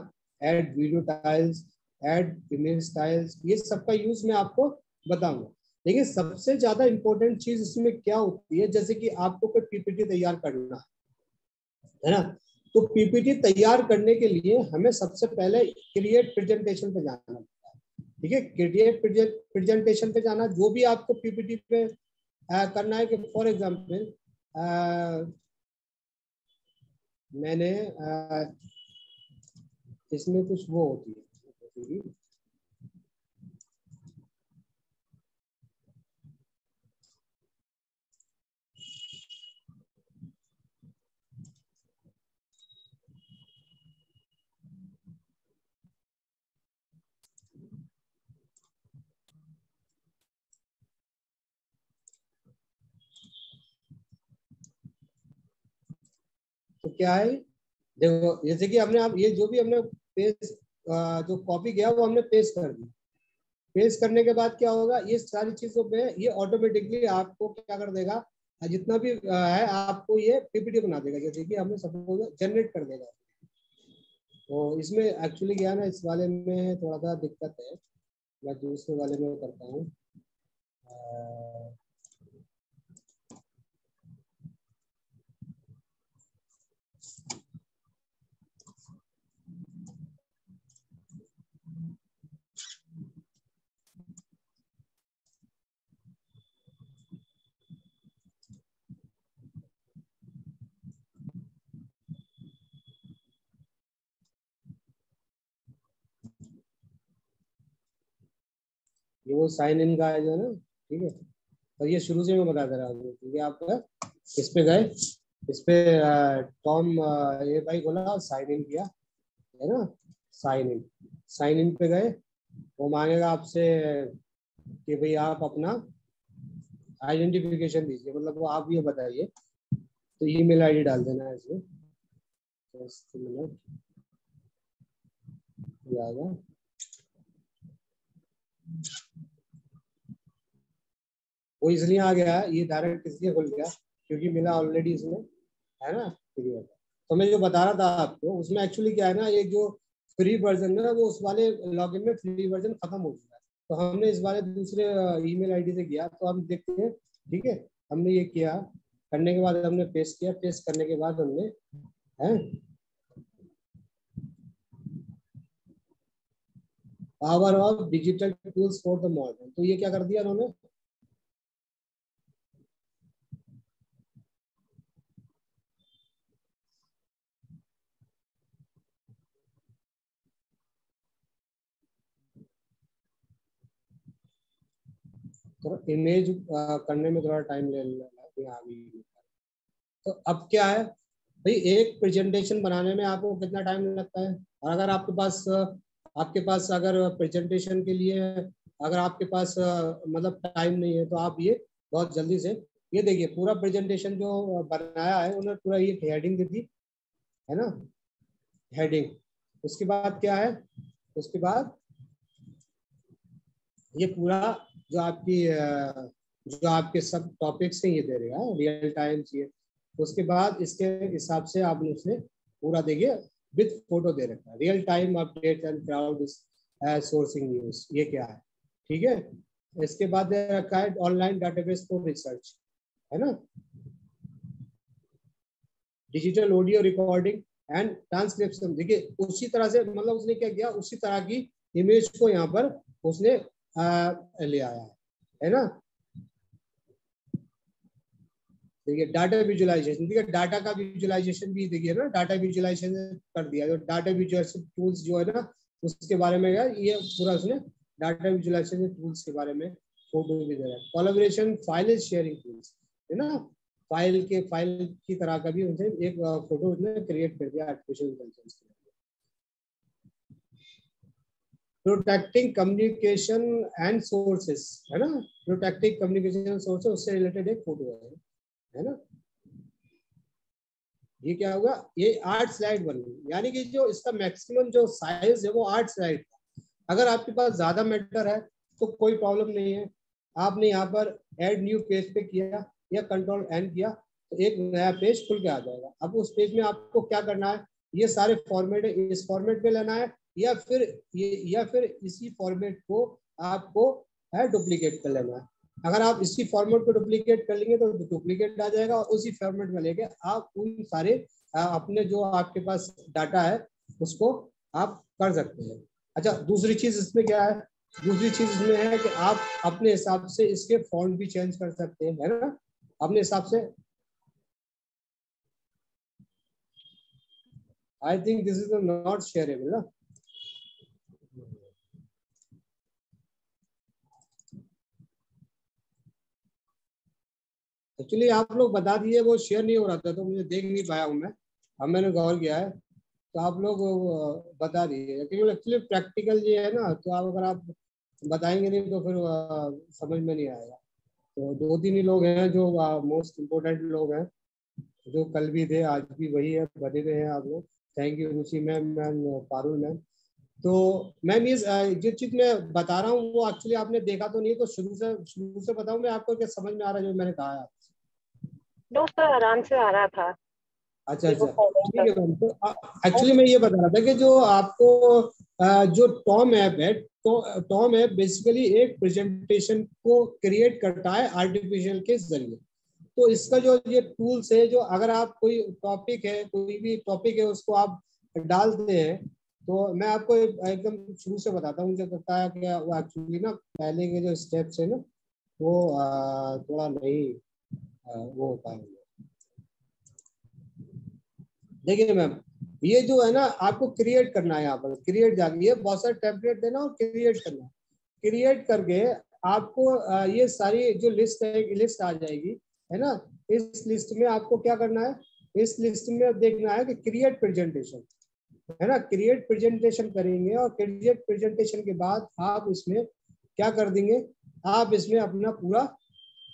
Add video tiles add image tiles ये सबका use मैं आपको बताऊँगा। लेकिन सबसे ज़्यादा इंपॉर्टेंट चीज़ इसमें क्या होती है? जैसे कि आपको कोई पीपीटी तैयार करना है ना? तो पीपीटी तैयार करने के लिए हमें सबसे पहले क्रिएट प्रेजेंटेशन पे जाना पड़ता है। ठीक है? क्रिएट प्रेजेंटेशन पे जाना जो भी आपको पीपीटी पे आ, करना है कि फॉर एग्जांपल मैंने आ, इसमें कुछ वो होती है तो क्या है? देखो, जैसे कि हमने, आप ये जो भी हमने पेज जो कॉपी किया, वो हमने पेस्ट कर दिया। पेस्ट करने के बाद क्या होगा? ये सारी चीज़ों पे, ये ऑटोमेटिकली आपको क्या कर देगा? जितना भी है, आपको ये पीपीटी बना देगा। जैसे कि हमने सपोज़ जनरेट कर देगा। तो इसमें एक्चुअली क्या ना, इस वाले में थोड़ा सा दिक्कत है। मैं दूसरे वाले में करता हूँ। ये वो साइन इन का जो है ना, ठीक है? और ये शुरू से मैं बता दे रहा हूँ, क्योंकि आप इस पे गए, इस पे टॉम ये भाई बोला, साइन इन किया, है ना? साइन इन साइन इन पे गए, वो मांगेगा आपसे कि भाई आप अपना आइडेंटिफिकेशन दीजिए मतलब वो आप ये बताइए तो ईमेल आईडी डाल देना है इसमें। मिनट आएगा वो इसलिए आ गया, ये डायरेक्ट इसलिए खुल गया क्योंकि मिला ऑलरेडी इसमें, है ना? क्लियर तो मैं जो बता रहा था आपको, उसमें एक्चुअली क्या है ना, ये जो फ्री वर्जन है वो उस वाले लॉगिन में फ्री वर्जन खत्म हो चुका है। तो हमने इस वाले दूसरे ईमेल आईडी से किया तो हम देखते हैं, ठीक है? हमने ये किया, करने के बाद हमने पेस्ट किया पेस्ट करने के बाद हमने, है? Power of digital tools for the modern तो ये क्या कर दिया उन्होंने तो इमेज करने में थोड़ा टाइम ले लेना तो अब क्या है? भाई, एक प्रेजेंटेशन बनाने में आपको कितना टाइम लगता है? और अगर आपके पास आपके पास अगर प्रेजेंटेशन के लिए, अगर आपके पास मतलब टाइम नहीं है तो आप ये बहुत जल्दी से, ये देखिए, पूरा प्रेजेंटेशन जो बनाया है, उन्होंने पूरा ये हेडिंग दी थी, है ना? हेडिंग उसके बाद क्या है? उसके बाद ये पूरा जो आपकी जो आपके सब टॉपिक्स हैं ये दे रहेगा रियल टाइम चाहिए। उसके बाद इसके हिसाब से आपने उसे पूरा देखिए विथ फ़ोटो दे रखा है। Real time update and crowdsourcing news ये क्या है? ठीक है? इसके बाद दे रखा है ऑनलाइन डाटाबेस फॉर रिसर्च है ना? Digital audio recording and transcription देखिए, उसी तरह से मतलब उसने क्या किया? उसी तरह की इमेज को यहाँ पर उसने ले आया है। है ना? देखिए डाटा विजुअलाइजेशन देखिए डाटा का विजुअलाइजेशन भी देखिए ना डाटा विजुअलाइजेशन कर दिया। जो डाटा विजुअलाइजेशन टूल्स जो है ना, उसके बारे में ये पूरा उसने डाटा विजुअलाइजेशन टूल्स के बारे में फ़ोटो भी दे रहा है। कोलाबोरेशन फ़ाइल शेयरिंग टूल्स है ना? फ़ाइल के फ़ाइल की तरह का भी उनसे एक फ़ोटो उसने क्रिएट कर दिया आर्टिफिशियल इंटेलिजेंस के प्रोटेक्टिंग कम्युनिकेशन एंड सोर्सेस है ना? प्रोटेक्टिंग कम्युनिकेशन सोर्सेस उससे रिलेटेड एक फ़ोटो है है ना? ये क्या होगा? ये आठ स्लाइड बन गई। यानी कि जो इसका मैक्सिमम जो साइज़ है, वो आठ स्लाइड अगर आपके पास ज़्यादा मैटर है तो कोई प्रॉब्लम नहीं है। आपने यहाँ पर एड न्यू पेज पे किया या कंट्रोल एन किया तो एक नया पेज खुल के आ जाएगा। अब उस पेज में आपको क्या करना है? ये सारे फॉर्मेट है। इस फॉर्मेट में लेना है। या फिर या फिर इसी फॉर्मेट को आपको, है डुप्लीकेट कर लेना है। अगर आप इसी फॉर्मेट को डुप्लीकेट कर लेंगे तो डुप्लीकेट आ जाएगा और उसी फॉर्मेट में लेके आप उन सारे अपने जो आपके पास डाटा है, उसको आप कर सकते हैं। अच्छा दूसरी चीज़ इसमें क्या है? दूसरी चीज़ इसमें है कि आप अपने हिसाब से इसके फॉन्ट भी चेंज कर सकते हैं, है ना? अपने हिसाब से। I think this is not shareable ना? एक्चुअली आप लोग बता दिए वो शेयर नहीं हो रहा था तो मुझे देख नहीं पाया हूँ मैं। अब मैंने गौर किया है तो आप लोग बता क्योंकि एक्चुअली प्रैक्टिकल ये है ना तो आप अगर आप बताएँगे नहीं तो फिर समझ में नहीं आएगा। तो दो तीन ही लोग हैं जो मोस्ट इम्पोर्टेंट लोग हैं, जो कल भी थे, आज भी वही है, बने हुए हैं आप लोग। Thank you Ruchi ma'am ma'am Parul ma'am तो मैम ये जो चीज़ मैं बता रहा हूँ, वो एक्चुअली आपने देखा तो नहीं तो शुरू से शुरू से बताऊँ मैं आपको क्या समझ में आ रहा है जो मैंने कहा है नो सर आराम से आ रहा था। अच्छा अच्छा। ठीक है तो एक्चुअली मैं ये बता रहा था कि जो आपको जो टॉम ऐप है तो टॉम ऐप बेसिकली एक प्रेजेंटेशन को क्रिएट करता है आर्टिफिशियल के ज़रिए। तो इसका जो ये टूल्स है जो अगर आप कोई टॉपिक है कोई भी टॉपिक है उसको आप डालते हैं तो मैं आपको एकदम शुरू से बताता हूँ मुझे लगता है कि वो एक्चुअली ना पहले के जो स्टेप्स है ना वो थोड़ा नहीं वो होता है। देखिए मैम, ये जो है ना, आपको क्रिएट करना है यहाँ पर। क्रिएट जाके बहुत सारे टेम्पलेट देना और क्रिएट करना। क्रिएट करके आपको ये सारी जो लिस्ट है लिस्ट आ जाएगी, है ना? इस लिस्ट में आपको क्या करना है? इस लिस्ट में देखना है कि क्रिएट प्रेजेंटेशन है ना? क्रिएट प्रेजेंटेशन करेंगे और क्रिएट प्रेजेंटेशन के बाद आप इसमें क्या कर देंगे? आप इसमें अपना पूरा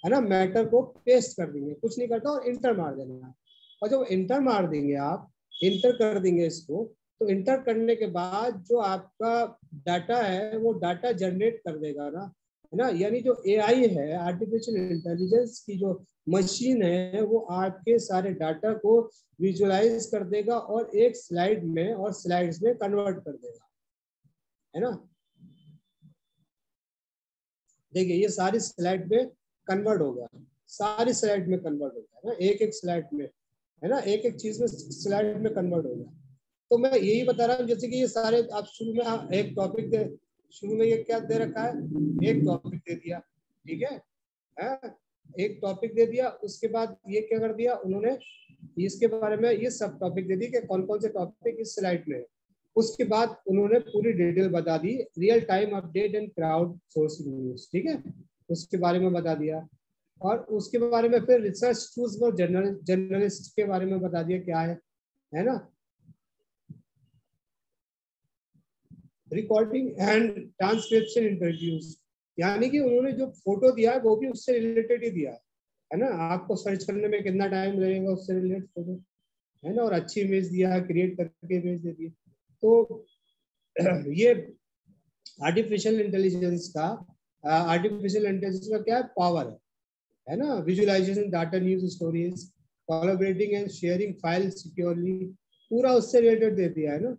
है ना मैटर को पेस्ट कर देंगे, कुछ नहीं करता और इंटर मार देना और जब इंटर मार देंगे आप इंटर कर देंगे इसको तो इंटर करने के बाद जो आपका डाटा है, वो डाटा जनरेट कर देगा ना, है ना? यानी जो एआई है आर्टिफिशियल इंटेलिजेंस की जो मशीन है, वो आपके सारे डाटा को विजुअलाइज कर देगा और एक स्लाइड में और स्लाइड्स में कन्वर्ट कर देगा, है ना? देखिए, ये सारी स्लाइड में कन्वर्ट हो गया सारी स्लाइड में कन्वर्ट हो गया ना? एक एक स्लाइड में है ना? एक एक चीज़ में स्लाइड में कन्वर्ट हो गया तो मैं यही बता रहा हूँ जैसे कि ये सारे आप शुरू में हाँ, एक टॉपिक दे शुरू में ये क्या दे रखा है? एक टॉपिक दे दिया ठीक है? है? एक टॉपिक दे दिया उसके बाद ये क्या कर दिया? उन्होंने इसके बारे में ये सब टॉपिक दे दिए कि कौन कौन से टॉपिक इस स्लाइड में उसके बाद उन्होंने पूरी डिटेल बता दी real time update and crowdsourcing news ठीक है? उसके बारे में बता दिया। और उसके बारे में फिर रिसर्च टूल्स और जर्नल जर्नलिस्ट के बारे में बता दिया क्या है है ना? रिकॉर्डिंग एंड ट्रांसक्रिप्शन इंटरव्यूज़ यानी कि उन्होंने जो फ़ोटो दिया है, वो भी उससे रिलेटेड ही दिया है ना? आपको सर्च करने में कितना टाइम लगेगा उससे रिलेटेड फ़ोटो है ना? और अच्छी इमेज दिया है क्रिएट करके इमेज दे दी तो ये आर्टिफिशियल इंटेलिजेंस का आर्टिफिशियल इंटेलिजेंस का क्या पावर है है ना? Visualisation data news stories collaborating and sharing file securely पूरा उससे रिलेटेड दे दिया है ना?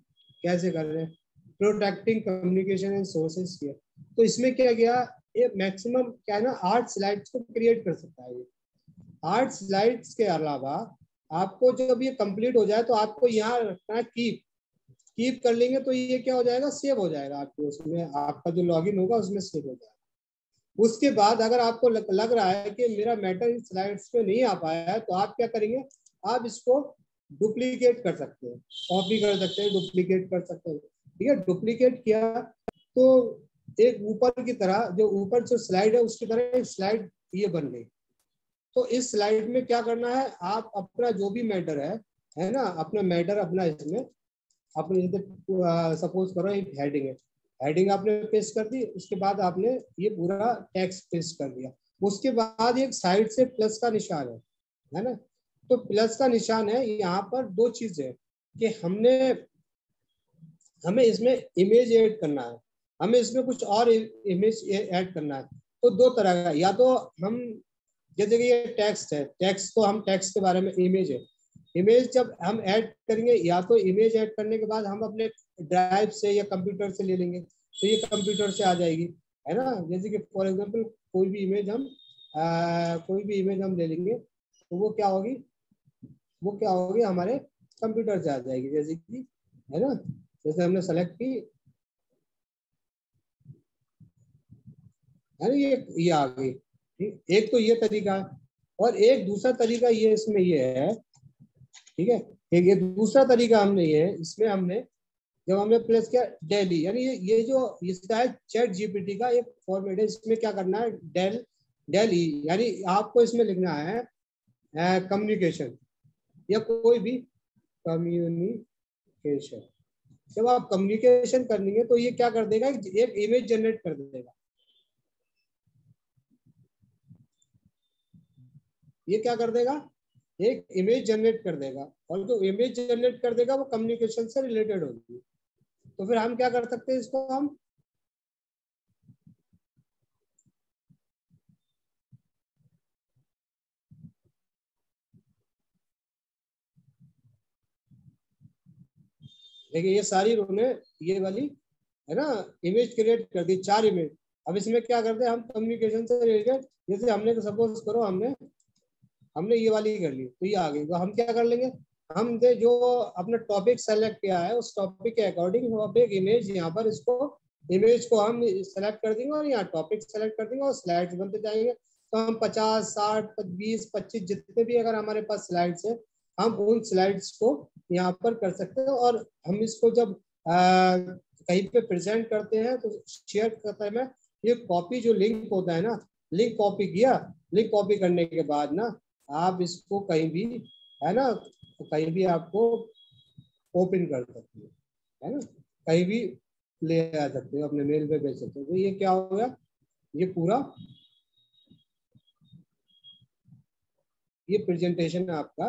कैसे कर रहे हैं? प्रोटेक्टिंग कम्युनिकेशन एंड सोर्सेस किया तो इसमें क्या गया? ये मैक्सिमम क्या है ना? आठ स्लाइड्स को क्रिएट कर सकता है ये। आठ स्लाइड्स के अलावा आपको जब ये कंप्लीट हो जाए तो आपको यहाँ रखना है कीप कीप कर लेंगे तो ये क्या हो जाएगा? सेव हो जाएगा आपको। उसमें आपका जो लॉगिन होगा, उसमें सेव हो जाएगा। उसके बाद अगर आपको लग, लग रहा है कि मेरा मैटर इस स्लाइड्स में नहीं आ पाया है तो आप क्या करेंगे? आप इसको डुप्लीकेट कर सकते हैं। कॉपी कर सकते हैं डुप्लीकेट कर सकते हैं। ठीक है? डुप्लीकेट किया तो एक ऊपर की तरह जो ऊपर जो स्लाइड है उसकी तरह एक स्लाइड ये बन गई। तो इस स्लाइड में क्या करना है? आप अपना जो भी मैटर है है ना? अपना मैटर अपना इसमें अपने सपोज़ करो एक हेडिंग है। हेडिंग आपने पेस्ट कर दी, उसके बाद आपने ये पूरा टेक्स्ट पेस्ट कर दिया उसके बाद एक साइड से प्लस का निशान है है ना? तो प्लस का निशान है, यहाँ पर दो चीज़ कि हमने, हमें इसमें इमेज ऐड करना है। हमें इसमें कुछ और इमेज ऐड करना है। तो दो तरह का, या तो हम जैसे कि ये टेक्स्ट है। टेक्स्ट तो हम टेक्स्ट के बारे में इमेज है। इमेज जब हम ऐड करेंगे, या तो इमेज ऐड करने के बाद हम अपने ड्राइव से या कंप्यूटर से ले लेंगे तो ये कंप्यूटर से आ जाएगी है ना? जैसे कि फॉर एग्जांपल कोई भी इमेज हम आ, कोई भी इमेज हम ले लेंगे तो वो क्या होगी? वो क्या होगी? हमारे कंप्यूटर से आ जाएगी जैसे कि है ना? जैसे हमने सेलेक्ट की। है ना ये ये आ गई। ठीक एक तो ये तरीका है और एक दूसरा तरीका ये इसमें ये है ठीक है? एक ये दूसरा तरीका हमने ये इसमें हमने जब हमने प्लेस किया डेली यानी ये ये जो, इसका है चैट जीपीटी का एक फॉर्मेट है, इसमें क्या करना है? डेल डेली यानी आपको इसमें लिखना है कम्युनिकेशन या कोई भी कम्युनिकेशन जब आप कम्युनिकेशन करनी तो ये क्या कर देगा? एक इमेज जनरेट कर देगा। ये क्या कर देगा? एक इमेज जनरेट कर देगा। और जो इमेज जनरेट कर देगा, वो कम्युनिकेशन से रिलेटेड होगी। तो फिर हम क्या कर सकते हैं इसको हम? देखिए, ये सारी उन्होंने ये वाली, है ना इमेज क्रिएट कर दी, चार इमेज अब इसमें क्या करते हैं, हम कम्युनिकेशन से रिलेटेड जैसे हमने तो सपोज़ करो हमने हमने ये वाली कर ली तो ये आ गई। तो हम क्या कर लेंगे? हम दे जो अपना टॉपिक सेलेक्ट किया है उस टॉपिक के अकॉर्डिंग हम एक इमेज यहाँ पर इसको इमेज को हम सेलेक्ट कर देंगे और यहाँ टॉपिक सेलेक्ट कर देंगे और स्लाइड्स बनते जाएँगे। तो हम पचास साठ बीस पच्चीस जितने भी अगर हमारे पास स्लाइड्स है हम उन स्लाइड्स को यहाँ पर कर सकते हैं और हम इसको जब आ, कहीं पे प्रेजेंट करते हैं तो शेयर करते हैं ये कॉपी जो लिंक होता है ना लिंक कॉपी किया लिंक कॉपी करने के बाद ना आप इसको कहीं भी है ना तो कहीं भी आपको ओपन कर सकते हो, है ना? कहीं भी ले आ सकते हो, अपने मेल पे भेज सकते हो। तो ये क्या हो गया? ये पूरा ये प्रेजेंटेशन आपका,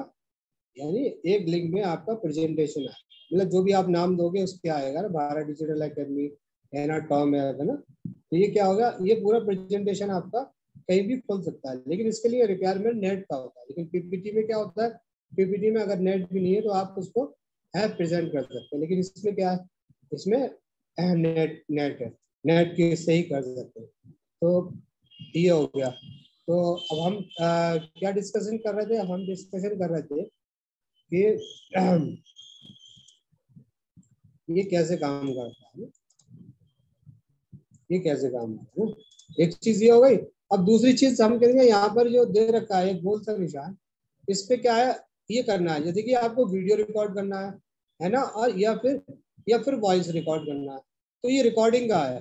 यानी एक लिंक में आपका प्रेजेंटेशन है। मतलब जो भी आप नाम दोगे उसके आएगा ना, भारत डिजिटल अकेडमी है ना टॉम है ना? तो ये क्या होगा? ये पूरा प्रेजेंटेशन आपका कहीं भी खोल सकता है। लेकिन इसके लिए रिक्वायरमेंट नेट का होता है। लेकिन पीपीटी में क्या होता है? पीपीटी में अगर नेट भी नहीं है तो आप उसको है प्रेजेंट कर सकते हैं। लेकिन इसमें क्या है? इसमें नेट नेट है। नेट के से ही कर सकते हैं। तो ये हो गया। तो अब हम आ, क्या डिस्कशन कर रहे थे? हम डिस्कशन कर रहे थे कि ये कैसे काम करता है? ये कैसे काम करता है? एक चीज़ ये हो गई। अब दूसरी चीज़ हम कहेंगे यहाँ पर जो दे रखा है एक गोल सा निशान इस पे क्या है? ये करना है। जैसे कि आपको वीडियो रिकॉर्ड करना है है ना? और या फिर या फिर वॉइस रिकॉर्ड करना है। तो ये रिकॉर्डिंग का है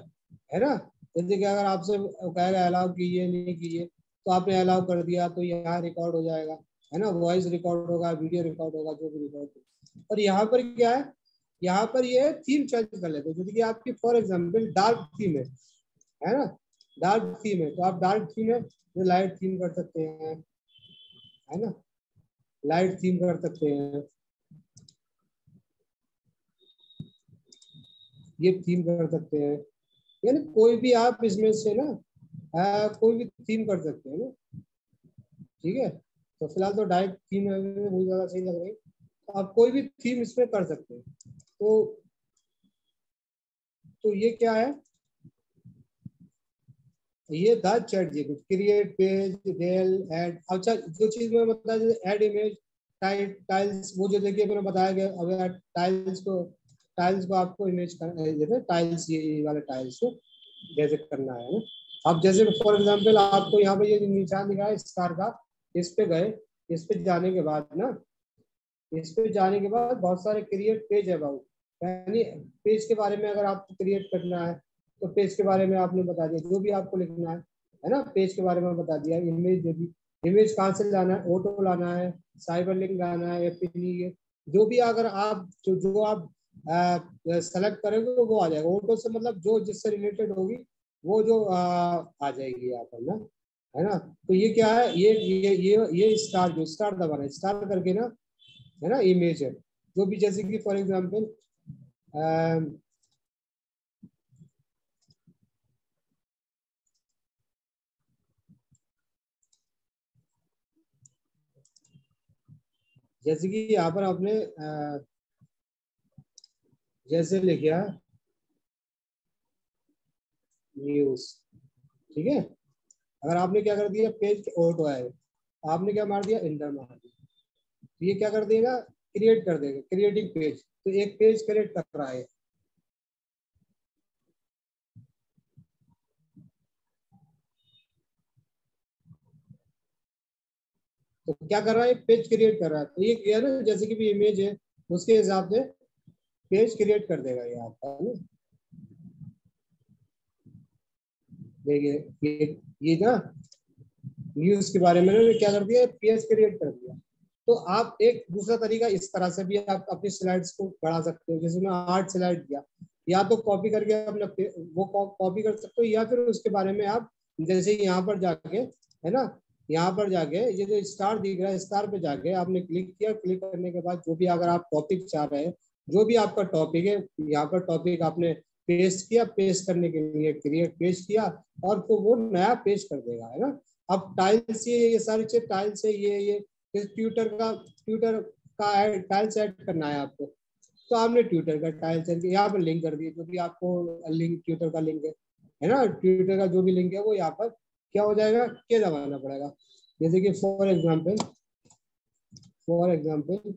है ना? जैसे कि अगर आपसे कहेगा अलाउ कीजिए नहीं कीजिए तो आपने अलाउ कर दिया तो यहाँ रिकॉर्ड हो जाएगा, है ना? वॉइस रिकॉर्ड होगा वीडियो रिकॉर्ड होगा, जो भी रिकॉर्ड और यहाँ पर क्या है? यहाँ पर ये थीम चेंज कर लेते हैं। जैसे कि आपकी फॉर एग्ज़ाम्पल डार्क थीम है है ना? डार्क थीम है। तो आप डार्क थीम है लाइट थीम कर सकते हैं, है ना? लाइट थीम कर सकते हैं। ये थीम कर सकते हैं। यानी कोई भी आप इसमें से ना आ, कोई भी थीम कर सकते हैं ना। ठीक है? तो फ़िलहाल तो डायरेक्ट थीम बहुत ज़्यादा सही लग रही तो आप कोई भी थीम इसमें कर सकते हैं। तो तो ये क्या है? ये था chat G create page del add अच्छा जो चीज़ मैं बता ऐड इमेज टाइल्स वो जो देखिए मैंने बताया गया, अब टाइल्स को टाइल्स को आपको इमेज करना जैसे टाइल्स ये वाले टाइल्स को जैसे करना है अब जैसे फॉर एग्जांपल आपको यहाँ पे ये निशान दिखाया है स्टार का, इस पे गए, इस पे जाने के बाद ना, इस पे जाने के बाद बहुत सारे क्रिएट पेज है अबाउट यानी पेज के बारे में अगर आपको क्रिएट करना है तो पेज के बारे में आपने बता दिया जो भी आपको लिखना है है ना? पेज के बारे में बता दिया इमेज जो भी इमेज कहाँ से लाना है? ऑटो लाना है साइबर लिंक लाना है या जो भी अगर आप जो जो आप सेलेक्ट करेंगे वो आ जाएगा। ऑटो से मतलब जो जिससे रिलेटेड होगी वो जो आ, आ जाएगी यहाँ पर ना? है ना? तो ये क्या है? ये ये ये ये स्टार जो स्टार दबाना है स्टार करके ना है ना इमेज है। जो भी जैसे कि फॉर एग्जांपल जैसे कि यहाँ पर आपने जैसे लिखा, न्यूज़, ठीक है? अगर आपने क्या कर दिया पेज ऑटो है, आपने क्या मार दिया, इंटर मार दिया। तो ये क्या कर देगा, क्रिएट कर देगा, क्रिएटिंग पेज। तो एक पेज क्रिएट कर रहा है। तो क्या कर रहा है? पेज क्रिएट कर रहा है। तो ये क्या ना, जैसे कि भी इमेज है, उसके हिसाब से पेज क्रिएट कर देगा ये आपका, है देखिए, ये ये ना न्यूज़ के बारे में क्या कर दिया पेज क्रिएट कर दिया। तो आप एक दूसरा तरीका इस तरह से भी आप अपनी स्लाइड्स को बढ़ा सकते हो। जैसे मैं आठ स्लाइड दिया, या तो कॉपी करके अपना वो कॉपी कर सकते हो, या फिर उसके बारे में आप, जैसे यहाँ पर जाके, है ना यहाँ पर जाके, ये जो स्टार दिख रहा है स्टार पे जाके आपने क्लिक किया क्लिक करने के बाद जो भी अगर आप टॉपिक चाह रहे हैं, जो भी आपका टॉपिक है, यहाँ पर टॉपिक आपने पेस्ट किया पेस्ट करने के लिए क्रिएट पेस्ट किया और तो वो नया पेस्ट कर देगा, है ना? अब टाइल्स ये ये सारी चीज़ टाइल्स है, ये ये ट्विटर का ट्विटर का टाइल्स ऐड करना है आपको। तो आपने ट्विटर का टाइल्स ऐड यहाँ पर लिंक कर दिया, जो भी आपको लिंक ट्विटर का लिंक है है ना? ट्विटर का जो भी लिंक है, वो यहाँ पर क्या हो जाएगा? क्या दबाना पड़ेगा। जैसे कि फॉर एग्ज़ाम्पल फॉर एग्ज़ाम्पल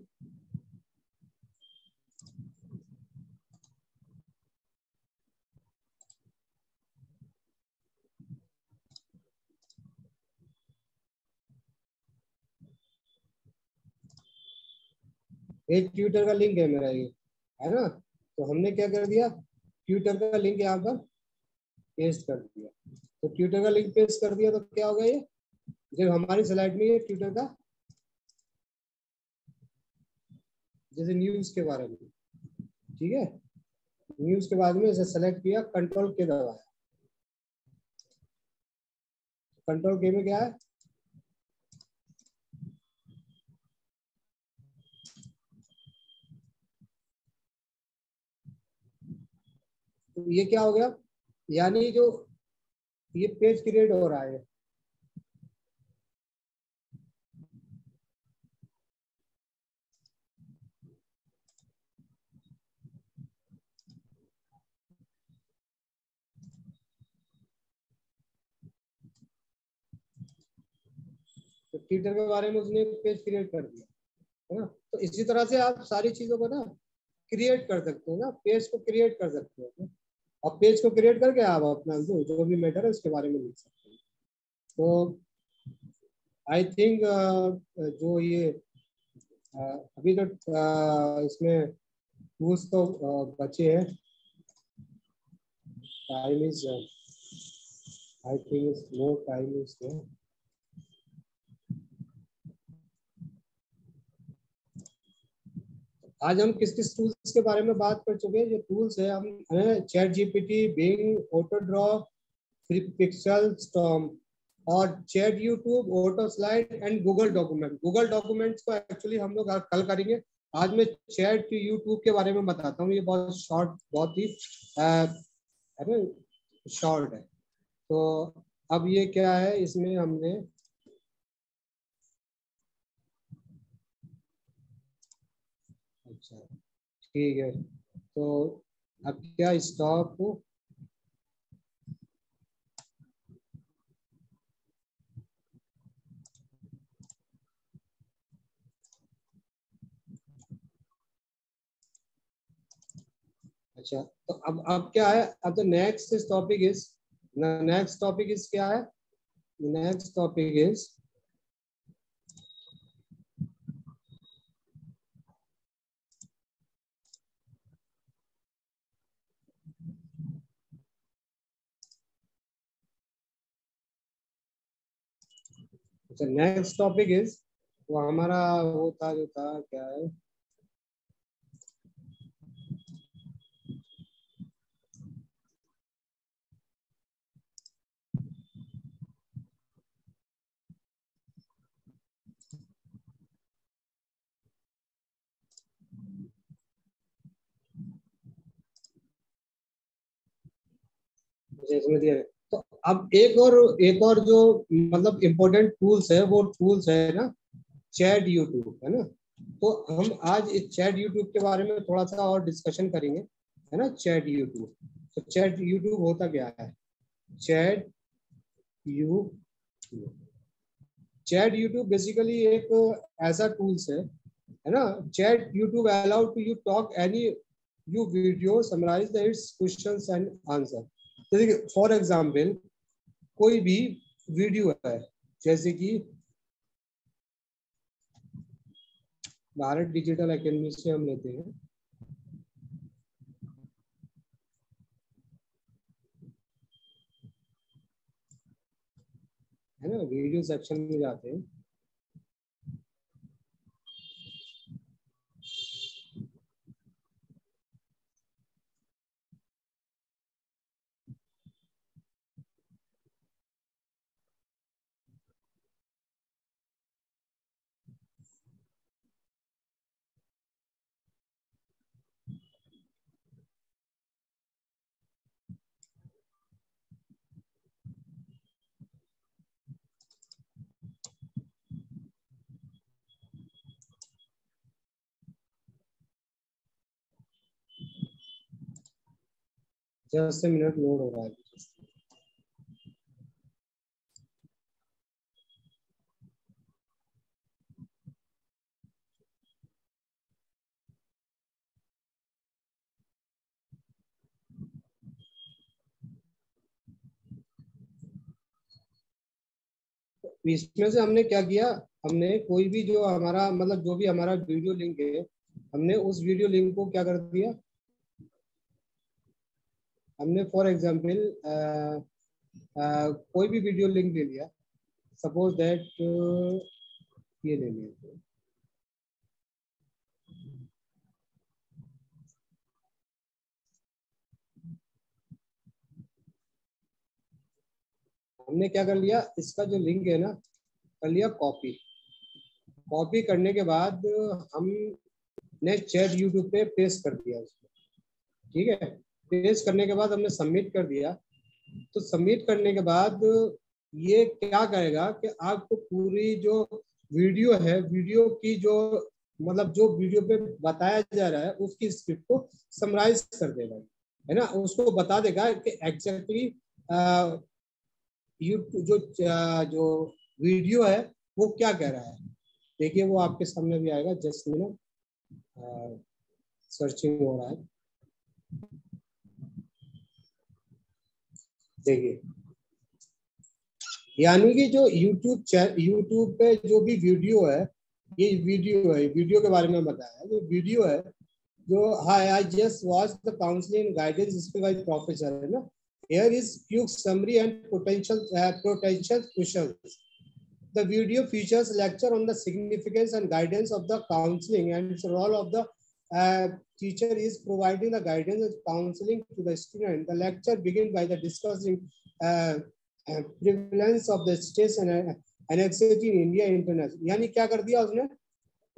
एक ट्विटर का लिंक है मेरा ये, है ना? तो हमने क्या कर दिया? ट्विटर का लिंक यहाँ पर पेस्ट कर दिया। तो ट्विटर का लिंक पेस्ट कर दिया तो क्या होगा ये? जब हमारी स्लाइड में ये ट्विटर का जैसे न्यूज़ के बारे में, ठीक है? न्यूज़ के बाद में इसे सेलेक्ट किया कंट्रोल के दबाया। कंट्रोल के में क्या है? तो ये क्या हो गया? यानी जो ये पेज क्रिएट हो रहा है। तो ट्विटर के बारे में उसने पेज क्रिएट कर दिया, है ना? तो इसी तरह से आप सारी चीज़ों को ना क्रिएट कर सकते हो ना, पेज को क्रिएट कर सकते हो। और पेज को क्रिएट करके आप अपना जो जो भी मैटर है उसके बारे में लिख सकते हैं। तो आई थिंक uh, जो ये uh, अभी तो इसमें टूल्स तो बचे हैं। Time is I think more time is there आज हम किस किस टूल्स के बारे में बात कर चुके हैं? जो टूल्स है, हम chat GPT Bing AutoDraw pixel storm और chat YouTube auto slide and Google document Google documents को एक्चुअली हम लोग कल करेंगे। आज मैं चैट यूट्यूब के बारे में बताता हूँ। ये बहुत शॉर्ट बहुत ही शॉर्ट है। तो अब ये क्या है? इसमें हमने अच्छा ठीक है। तो अब क्या स्टॉप अच्छा तो अब अब क्या है? अब the next topic is next topic is क्या है? नेक्स्ट टॉपिक इज़ अच्छा नेक्स्ट टॉपिक इज़ वो हमारा वो था जो था क्या है? इसमें दिया तो अब एक और एक और जो मतलब इम्पोर्टेंट टूल्स है, वो टूल्स है ना चैट यूट्यूब है ना? तो हम आज इस चैट यूट्यूब के बारे में थोड़ा सा और डिस्कशन करेंगे, है ना? चैट यूट्यूब तो चैट यूट्यूब होता क्या है? Chat you chat YouTube basically एक ऐसा टूल्स है है ना? Chat YouTube allow to you talk any you video summarise the its questions and answer जैसे कि फॉर एग्ज़ाम्पल कोई भी वीडियो है, जैसे कि भारत डिजिटल एकेडमी से हम लेते हैं। है ना वीडियो सेक्शन में जाते हैं। जस्ट मिनट लोड हो रहा है। इसमें से हमने क्या किया? हमने कोई भी जो हमारा मतलब जो भी हमारा वीडियो लिंक है, हमने उस वीडियो लिंक को क्या कर दिया? हमने फॉर एग्ज़ाम्पल कोई भी वीडियो लिंक ले लिया। सपोज़ दैट ये ले लिया। हमने क्या कर लिया? इसका जो लिंक है ना, कर लिया कॉपी कॉपी करने के बाद हमने चैट यूट्यूब पे पेस्ट कर दिया उसको। ठीक है? पेस्ट करने के बाद हमने सबमिट कर दिया। तो सबमिट करने के बाद ये क्या करेगा कि आपको पूरी जो वीडियो है वीडियो की जो मतलब जो वीडियो पे बताया जा रहा है, उसकी स्क्रिप्ट को समराइज कर देगा। है ना? उसको बता देगा कि एग्जैक्टली यूट्यूब जो जो वीडियो है, वो क्या कह रहा है। देखिए, वो आपके सामने भी आएगा। जस्ट मिनट सर्चिंग हो रहा है। देखिए। यानी कि जो YouTube चैनल YouTube पे जो भी वीडियो है, ये वीडियो है वीडियो के बारे में बताया जो वीडियो है जो hi I just watch the counselling guidance इसके बाद प्रोफेसर है ना। Here is Q summary and potential potential question the video features lecture on the significance and guidance of the counselling and role of the uh, teacher is providing the guidance and counseling to the student. The lecture begins by the discussing uh, uh, prevalence of the stress and anxiety in India. यानी क्या कर दिया उसने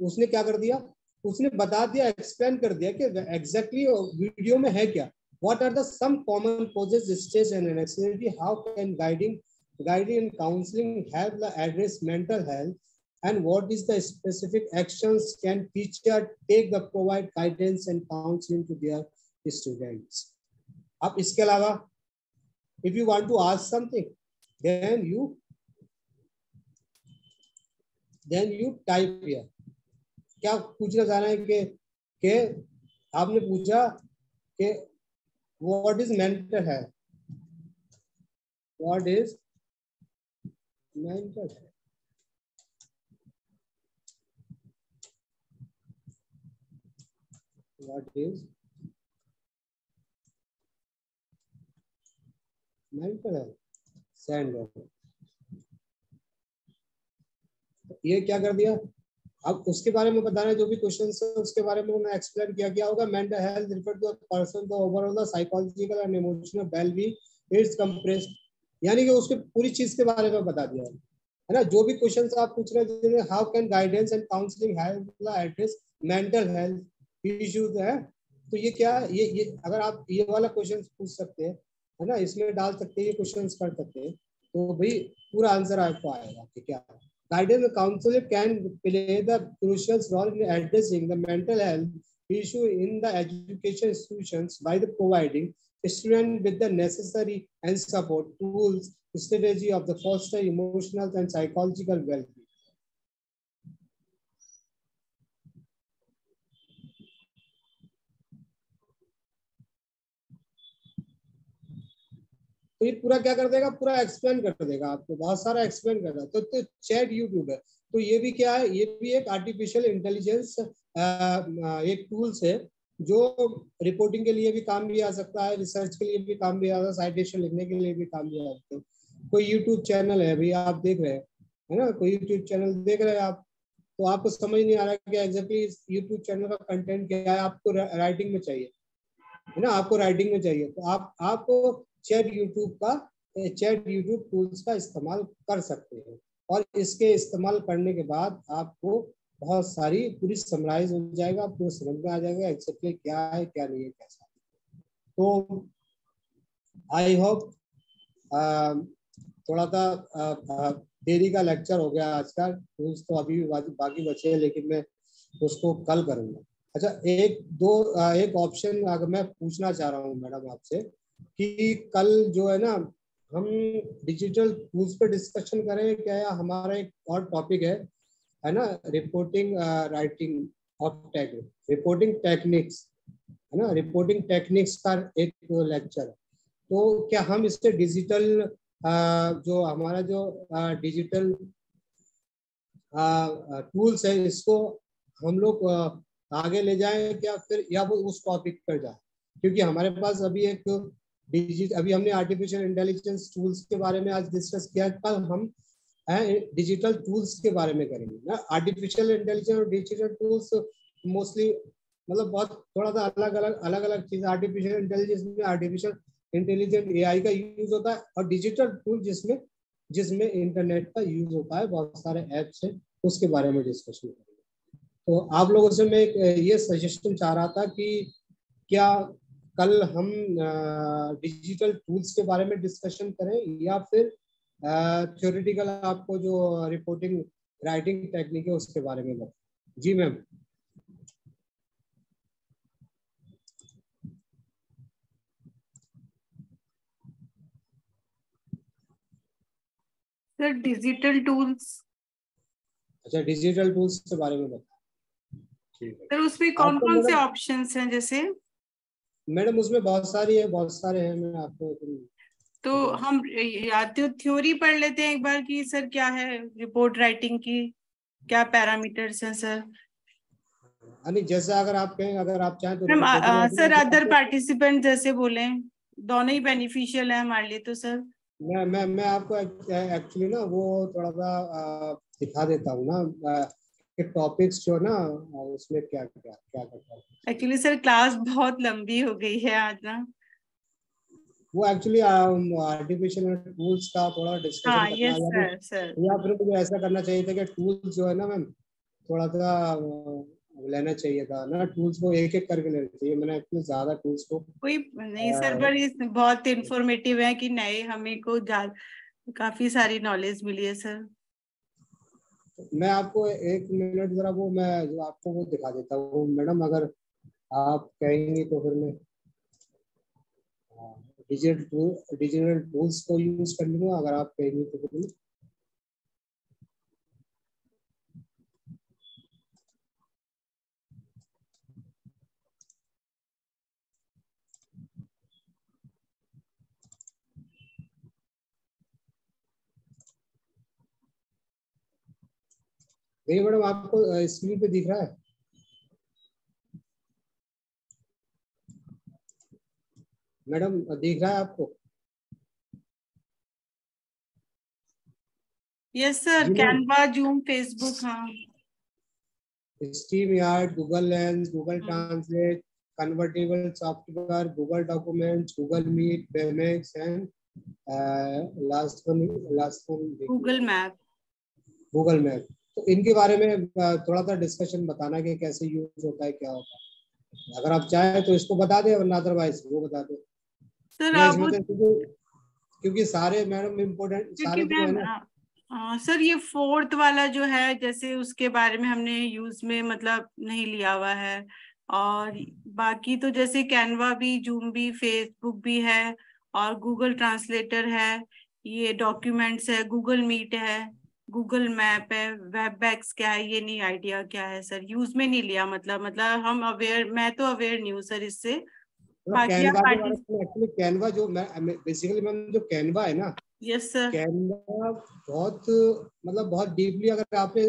उसने क्या कर दिया उसने बता दिया एक्सप्लेन कर दिया कि एग्जैक्टली exactly वीडियो में है क्या What are the some common causes, stress and anxiety? How can guiding, guiding and counseling help the address mental health? And what is the specific actions can teacher take the provide guidance and counseling to their students? अब इसके अलावा if you want to ask something, then you then you type here. क्या पूछना चाह रहे हैं कि कि आपने पूछा कि what is mental health what is mental health what is mental health syndrome ये क्या कर दिया? अब उसके बारे में बताना जो भी क्वेश्चन उसके बारे में उन्होंने एक्सप्लेन किया गया होगा। Mental health refer to person the overall the psychological and emotional wellbeing it's compressed यानी कि उसके पूरी चीज़ के बारे में बता दिया। है ना? जो भी क्वेश्चन आप पूछ रहे हैं how can guidance and counselling help address mental health issues है। तो ये क्या ये ये, अगर आप ये वाला क्वेश्चन पूछ सकते हैं, है ना? इसमें डाल सकते हैं, ये क्वेश्चन कर सकते हैं। तो भाई, पूरा आंसर आपको आएगा कि क्या guidance council can play the crucial role in addressing the mental health issue in the education institutions by the providing student with the necessary and support tools strategy of the first emotional and psychological welfare तो ये पूरा क्या कर देगा? पूरा explain कर देगा आपको। बहुत सारा एक्सप्लेन कर देगा। तो, तो चैट यूट्यूब है। तो ये भी क्या है? ये भी एक आर्टिफिशियल इंटेलिजेंस एक टूल्स है जो रिपोर्टिंग के लिए भी काम भी आ सकता है रिसर्च के लिए भी काम भी आ सकता है साइटेशन लिखने के लिए भी काम भी आ सकता है। कोई यूट्यूब चैनल है अभी आप देख रहे हैं है ना? कोई यूट्यूब चैनल देख रहे हैं आप तो आपको समझ नहीं आ रहा कि एग्जैक्टली यूट्यूब चैनल का कंटेंट क्या है। आपको राइटिंग में चाहिए है ना? आपको राइटिंग में चाहिए। तो आप आपको चैट यूट्यूब का चैट यूट्यूब टूल्स का इस्तेमाल कर सकते हैं। और इसके इस्तेमाल करने के बाद आपको बहुत सारी पूरी समराइज हो जाएगा, आपको समझ में आ जाएगा एक्सेप्टली क्या है, क्या नहीं है, कैसा तो आई होप थोड़ा सा देरी का लेक्चर हो गया आज का टूल्स तो अभी भी बाकी बचे हैं, लेकिन मैं उसको कल करूँगा। अच्छा एक, दो एक ऑप्शन अगर मैं पूछना चाह रहा हूँ मैडम आपसे कि कल जो है ना, हम डिजिटल टूल्स पे डिस्कशन करें, क्या या हमारा एक और टॉपिक है? है ना reporting writing of tech reporting techniques है ना रिपोर्टिंग टेक्निक्स का एक लेक्चर तो क्या हम इससे डिजिटल जो हमारा जो डिजिटल टूल्स है, इसको हम लोग आगे ले जाएँ क्या फिर, या वो उस टॉपिक पर जाए? क्योंकि हमारे पास अभी एक डिजिट, अभी हमने आर्टिफिशियल इंटेलिजेंस टूल्स के बारे में आज डिस्कस किया, कल हम डिजिटल टूल्स के बारे में करेंगे, ना? आर्टिफिशियल इंटेलिजेंस और डिजिटल टूल्स मोस्टली मतलब बहुत, थोड़ा सा अलग अलग अलग अलग चीज़ आर्टिफिशियल इंटेलिजेंस में आर्टिफिशियल इंटेलिजेंट एआई का यूज़ होता है और डिजिटल टूल जिसमें जिसमें इंटरनेट का यूज़ होता है, बहुत सारे एप्स हैं, उसके बारे में डिस्कशन करेंगे तो आप लोगों से मैं ये सजेशन चाह रहा था कि क्या कल हम डिजिटल टूल्स के बारे में डिस्कशन करें या फिर थ्योरेटिकल आपको जो रिपोर्टिंग राइटिंग टेक्निक है उसके बारे में बताएँ। जी मैम सर डिजिटल टूल्स अच्छा डिजिटल टूल्स के बारे में बताएँ। ठीक है। सर उसमें कौन कौन से ऑप्शंस हैं जैसे? मैडम उसमें बहुत सारी है बहुत सारे हैं मैं आपको तो हम या तो थ्योरी पढ़ लेते हैं एक बार की सर क्या है रिपोर्ट राइटिंग की? क्या पैरामीटर्स हैं सर जैसे अगर आप कहें अगर आप चाहें तो आ, सर अदर पार्टिसिपेंट जैसे बोले दोनों ही बेनिफिशियल है हमारे लिए तो सर मैं मैं मैं आपको एक्चुअली ना वो थोड़ा सा दिखा देता हूँ ना कि टॉपिक्स जो ना उसमें क्या क्या क्या करता है? एक्चुअली सर क्लास बहुत लंबी हो गई है आज ना। वो एक्चुअली आर्टिफिशियल टूल्स का थोड़ा डिस्कशन हाँ, यस सर सर या फिर मुझे ऐसा करना चाहिए था कि टूल्स जो है ना मैम थोड़ा सा लेना चाहिए था ना। टूल्स को एक एक करके लेना चाहिए। मैंने इतने ज़्यादा टूल्स को कोई नहीं सर पर बहुत इंफॉर्मेटिव है कि नए हमें को काफ़ी सारी नॉलेज मिली है सर मैं आपको एक मिनट जरा वो मैं जो आपको वो दिखा देता हूँ। मैडम, अगर आप कहेंगे तो फिर मैं डिजिटल टूल डिजिटल टूल्स को यूज़ कर लूँगा अगर आप कहेंगे तो फिर देखिए मैडम आपको स्क्रीन पे दिख रहा है। मैडम दिख रहा है आपको? Yes sir Canva Zoom Facebook हाँ। StreamYard Google Lens Google. Translate convertible software Google documents Google Meet पेमेक्स and last one last one Google map Google map तो इनके बारे में थोड़ा सा डिस्कशन बताना कि कैसे यूज़ होता है क्या होता है। अगर आप चाहें तो इसको बता दें वरना अदरवाइज़ वो बता दें। सर आप तो क्योंकि सारे मैडम इम्पोर्टेंट सारे हाँ सर ये फोर्थ वाला जो है जैसे उसके बारे में हमने यूज़ में मतलब नहीं लिया हुआ है। और बाकी तो जैसे कैनवा भी जूम भी फेसबुक भी है और गूगल ट्रांसलेटर है। ये डॉक्यूमेंट्स है गूगल मीट है। गूगल मैप है वेब बैक्स क्या है ये नहीं आइडिया क्या है सर? यूज़ में नहीं लिया मतलब मतलब हम अवेयर मैं तो अवेयर नहीं हूँ सर इससे। एक्चुअली कैनवा जो मैं बेसिकली मैम जो कैनवा है ना यस सर कैनवा बहुत मतलब बहुत डीपली अगर आपने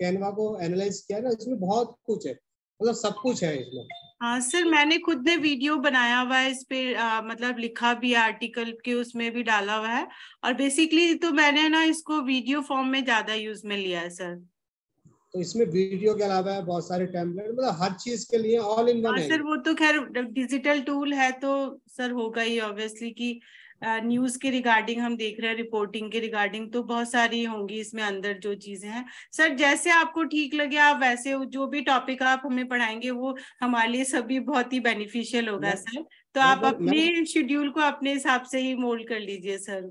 कैनवा को एनालाइज किया ना इसमें बहुत कुछ है मतलब सब कुछ है इसमें। हाँ सर मैंने खुद ने वीडियो बनाया हुआ है इस पे आ, मतलब लिखा भी आर्टिकल के उसमें भी डाला हुआ है। और बेसिकली तो मैंने ना इसको वीडियो फॉर्म में ज़्यादा यूज़ में लिया है सर। तो इसमें वीडियो के अलावा है बहुत सारे टेम्पलेट मतलब हर चीज़ के लिए ऑल इन वन हाँ है। सर वो तो खैर डिजिटल टूल है तो सर होगा ही ऑब्वियसली कि न्यूज़ के रिगार्डिंग हम देख रहे हैं रिपोर्टिंग के रिगार्डिंग तो बहुत सारी होंगी इसमें अंदर जो चीज़ें हैं। सर जैसे आपको ठीक लगे आप वैसे जो भी टॉपिक आप हमें पढ़ाएँगे वो हमारे लिए सभी बहुत ही बेनिफिशियल होगा सर तो आप अपने शेड्यूल को अपने हिसाब से ही मोल्ड कर लीजिए सर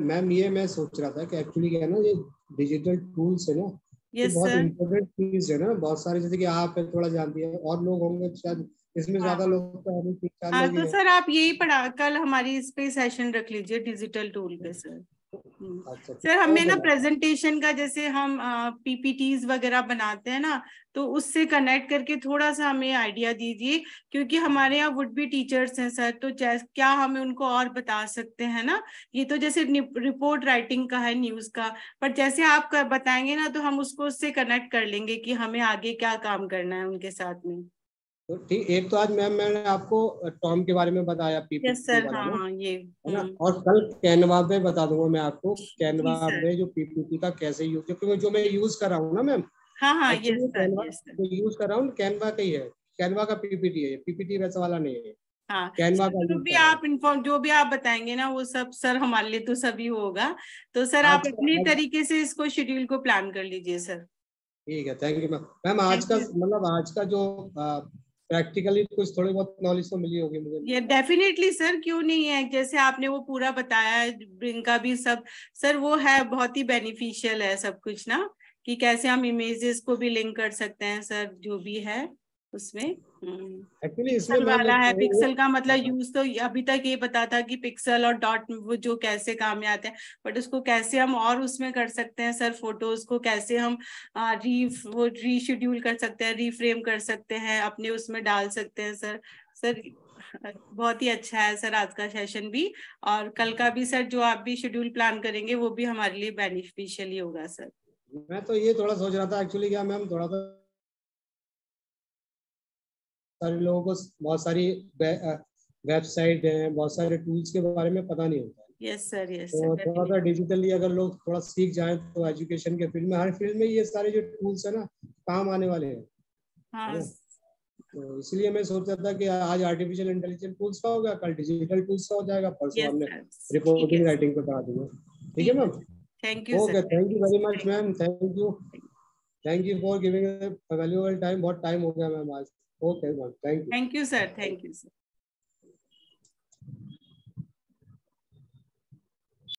मैम ये मैं सोच रहा था कि एक्चुअली क्या है ना ये डिजिटल टूल्स है ना यस बहुत सर इम्पोर्टेंट चीज़ है ना। बहुत सारे जैसे कि आप थोड़ा जानती है और लोग होंगे शायद इसमें हाँ। ज़्यादा लोग तो है तो सर आप यही पढ़ा कल हमारी इस पे सेशन रख लीजिए डिजिटल टूल पे सर। अच्छा सर हमें ना प्रेजेंटेशन का जैसे हम पीपीटीज वगैरह बनाते हैं ना तो उससे कनेक्ट करके थोड़ा सा हमें आइडिया दीजिए क्योंकि हमारे यहाँ वुड भी टीचर्स हैं सर तो क्या हमें उनको और बता सकते हैं ना ये तो जैसे रिपोर्ट राइटिंग का है न्यूज़ का पर जैसे आप बताएँगे ना तो हम उसको उससे कनेक्ट कर लेंगे कि हमें आगे क्या काम करना है उनके साथ में तो ठीक एक तो आज मैम मैंने आपको टॉम के बारे में बताया सर वाला हाँ हाँ ये ना? और कल कैनवा पे बता दूँगा मैं आपको कैनवा में जो पीपीटी का कैसे यूज़ क्योंकि जो मैं यूज़ कर रहा हूँ ना मैम हाँ हाँ कैनवा यूज़ कर रहा हूँ कैनवा का ही है कैनवा का पीपीटी है पीपीटी वैसा वाला नहीं है। हाँ कैनवा का जो भी आप इन्फॉर्म जो भी आप बताएँगे ना वो सब सर हमारे लिए तो सभी होगा। तो सर आप अपने तरीके से इसको शेड्यूल को प्लान कर लीजिए सर। ठीक है थैंक यू मैम मैम आज का मतलब आज का जो प्रैक्टिकली कुछ थोड़ी बहुत नॉलेज तो मिली होगी मुझे। ये डेफिनेटली सर क्यों नहीं है? जैसे आपने वो पूरा बताया, इनका भी सब सर वो है, बहुत ही बेनिफिशियल है सब कुछ ना? कि कैसे हम इमेजेस को भी लिंक कर सकते हैं सर जो भी है उसमें। एक्चुअली इसमें वाला है। पिक्सल का मतलब। यूज़ तो अभी तक ये पता था कि पिक्सल और डॉट वो जो कैसे काम में आते हैं बट उसको कैसे हम और उसमें कर सकते हैं सर फ़ोटोज़ को कैसे हम री वो रीशेड्यूल कर सकते हैं रीफ्रेम कर सकते हैं अपने उसमें डाल सकते हैं सर सर बहुत ही अच्छा है सर आज का सेशन भी और कल का भी सर जो आप भी शेड्यूल प्लान करेंगे वो भी हमारे लिए बेनिफिशियल ही होगा सर मैं तो ये थोड़ा सोच रहा था एक्चुअली क्या मैम थोड़ा सा सारे लोगों को बहुत सारी वेबसाइट है बहुत सारे टूल्स के बारे में पता नहीं होता है। यस सर यस तो थोड़ा सा डिजिटली अगर लोग थोड़ा सीख जाएँ तो एजुकेशन के फ़ील्ड में हर फ़ील्ड में ये सारे जो टूल्स है ना काम आने वाले हैं। हाँ तो इसलिए मैं सोच रहा था कि आज आर्टिफिशियल इंटेलिजेंस टूल्स का होगा कल डिजिटल टूल्स का हो जाएगा परसों हमने रिपोर्टिंग राइटिंग पे पढ़ा दूँगा। ठीक है ma'am thank you okay thank you very much ma'am thank you thank you for giving valuable time बहुत टाइम हो गया मैम आज। Okay, well, thank you. Thank you, sir. Thank you, sir.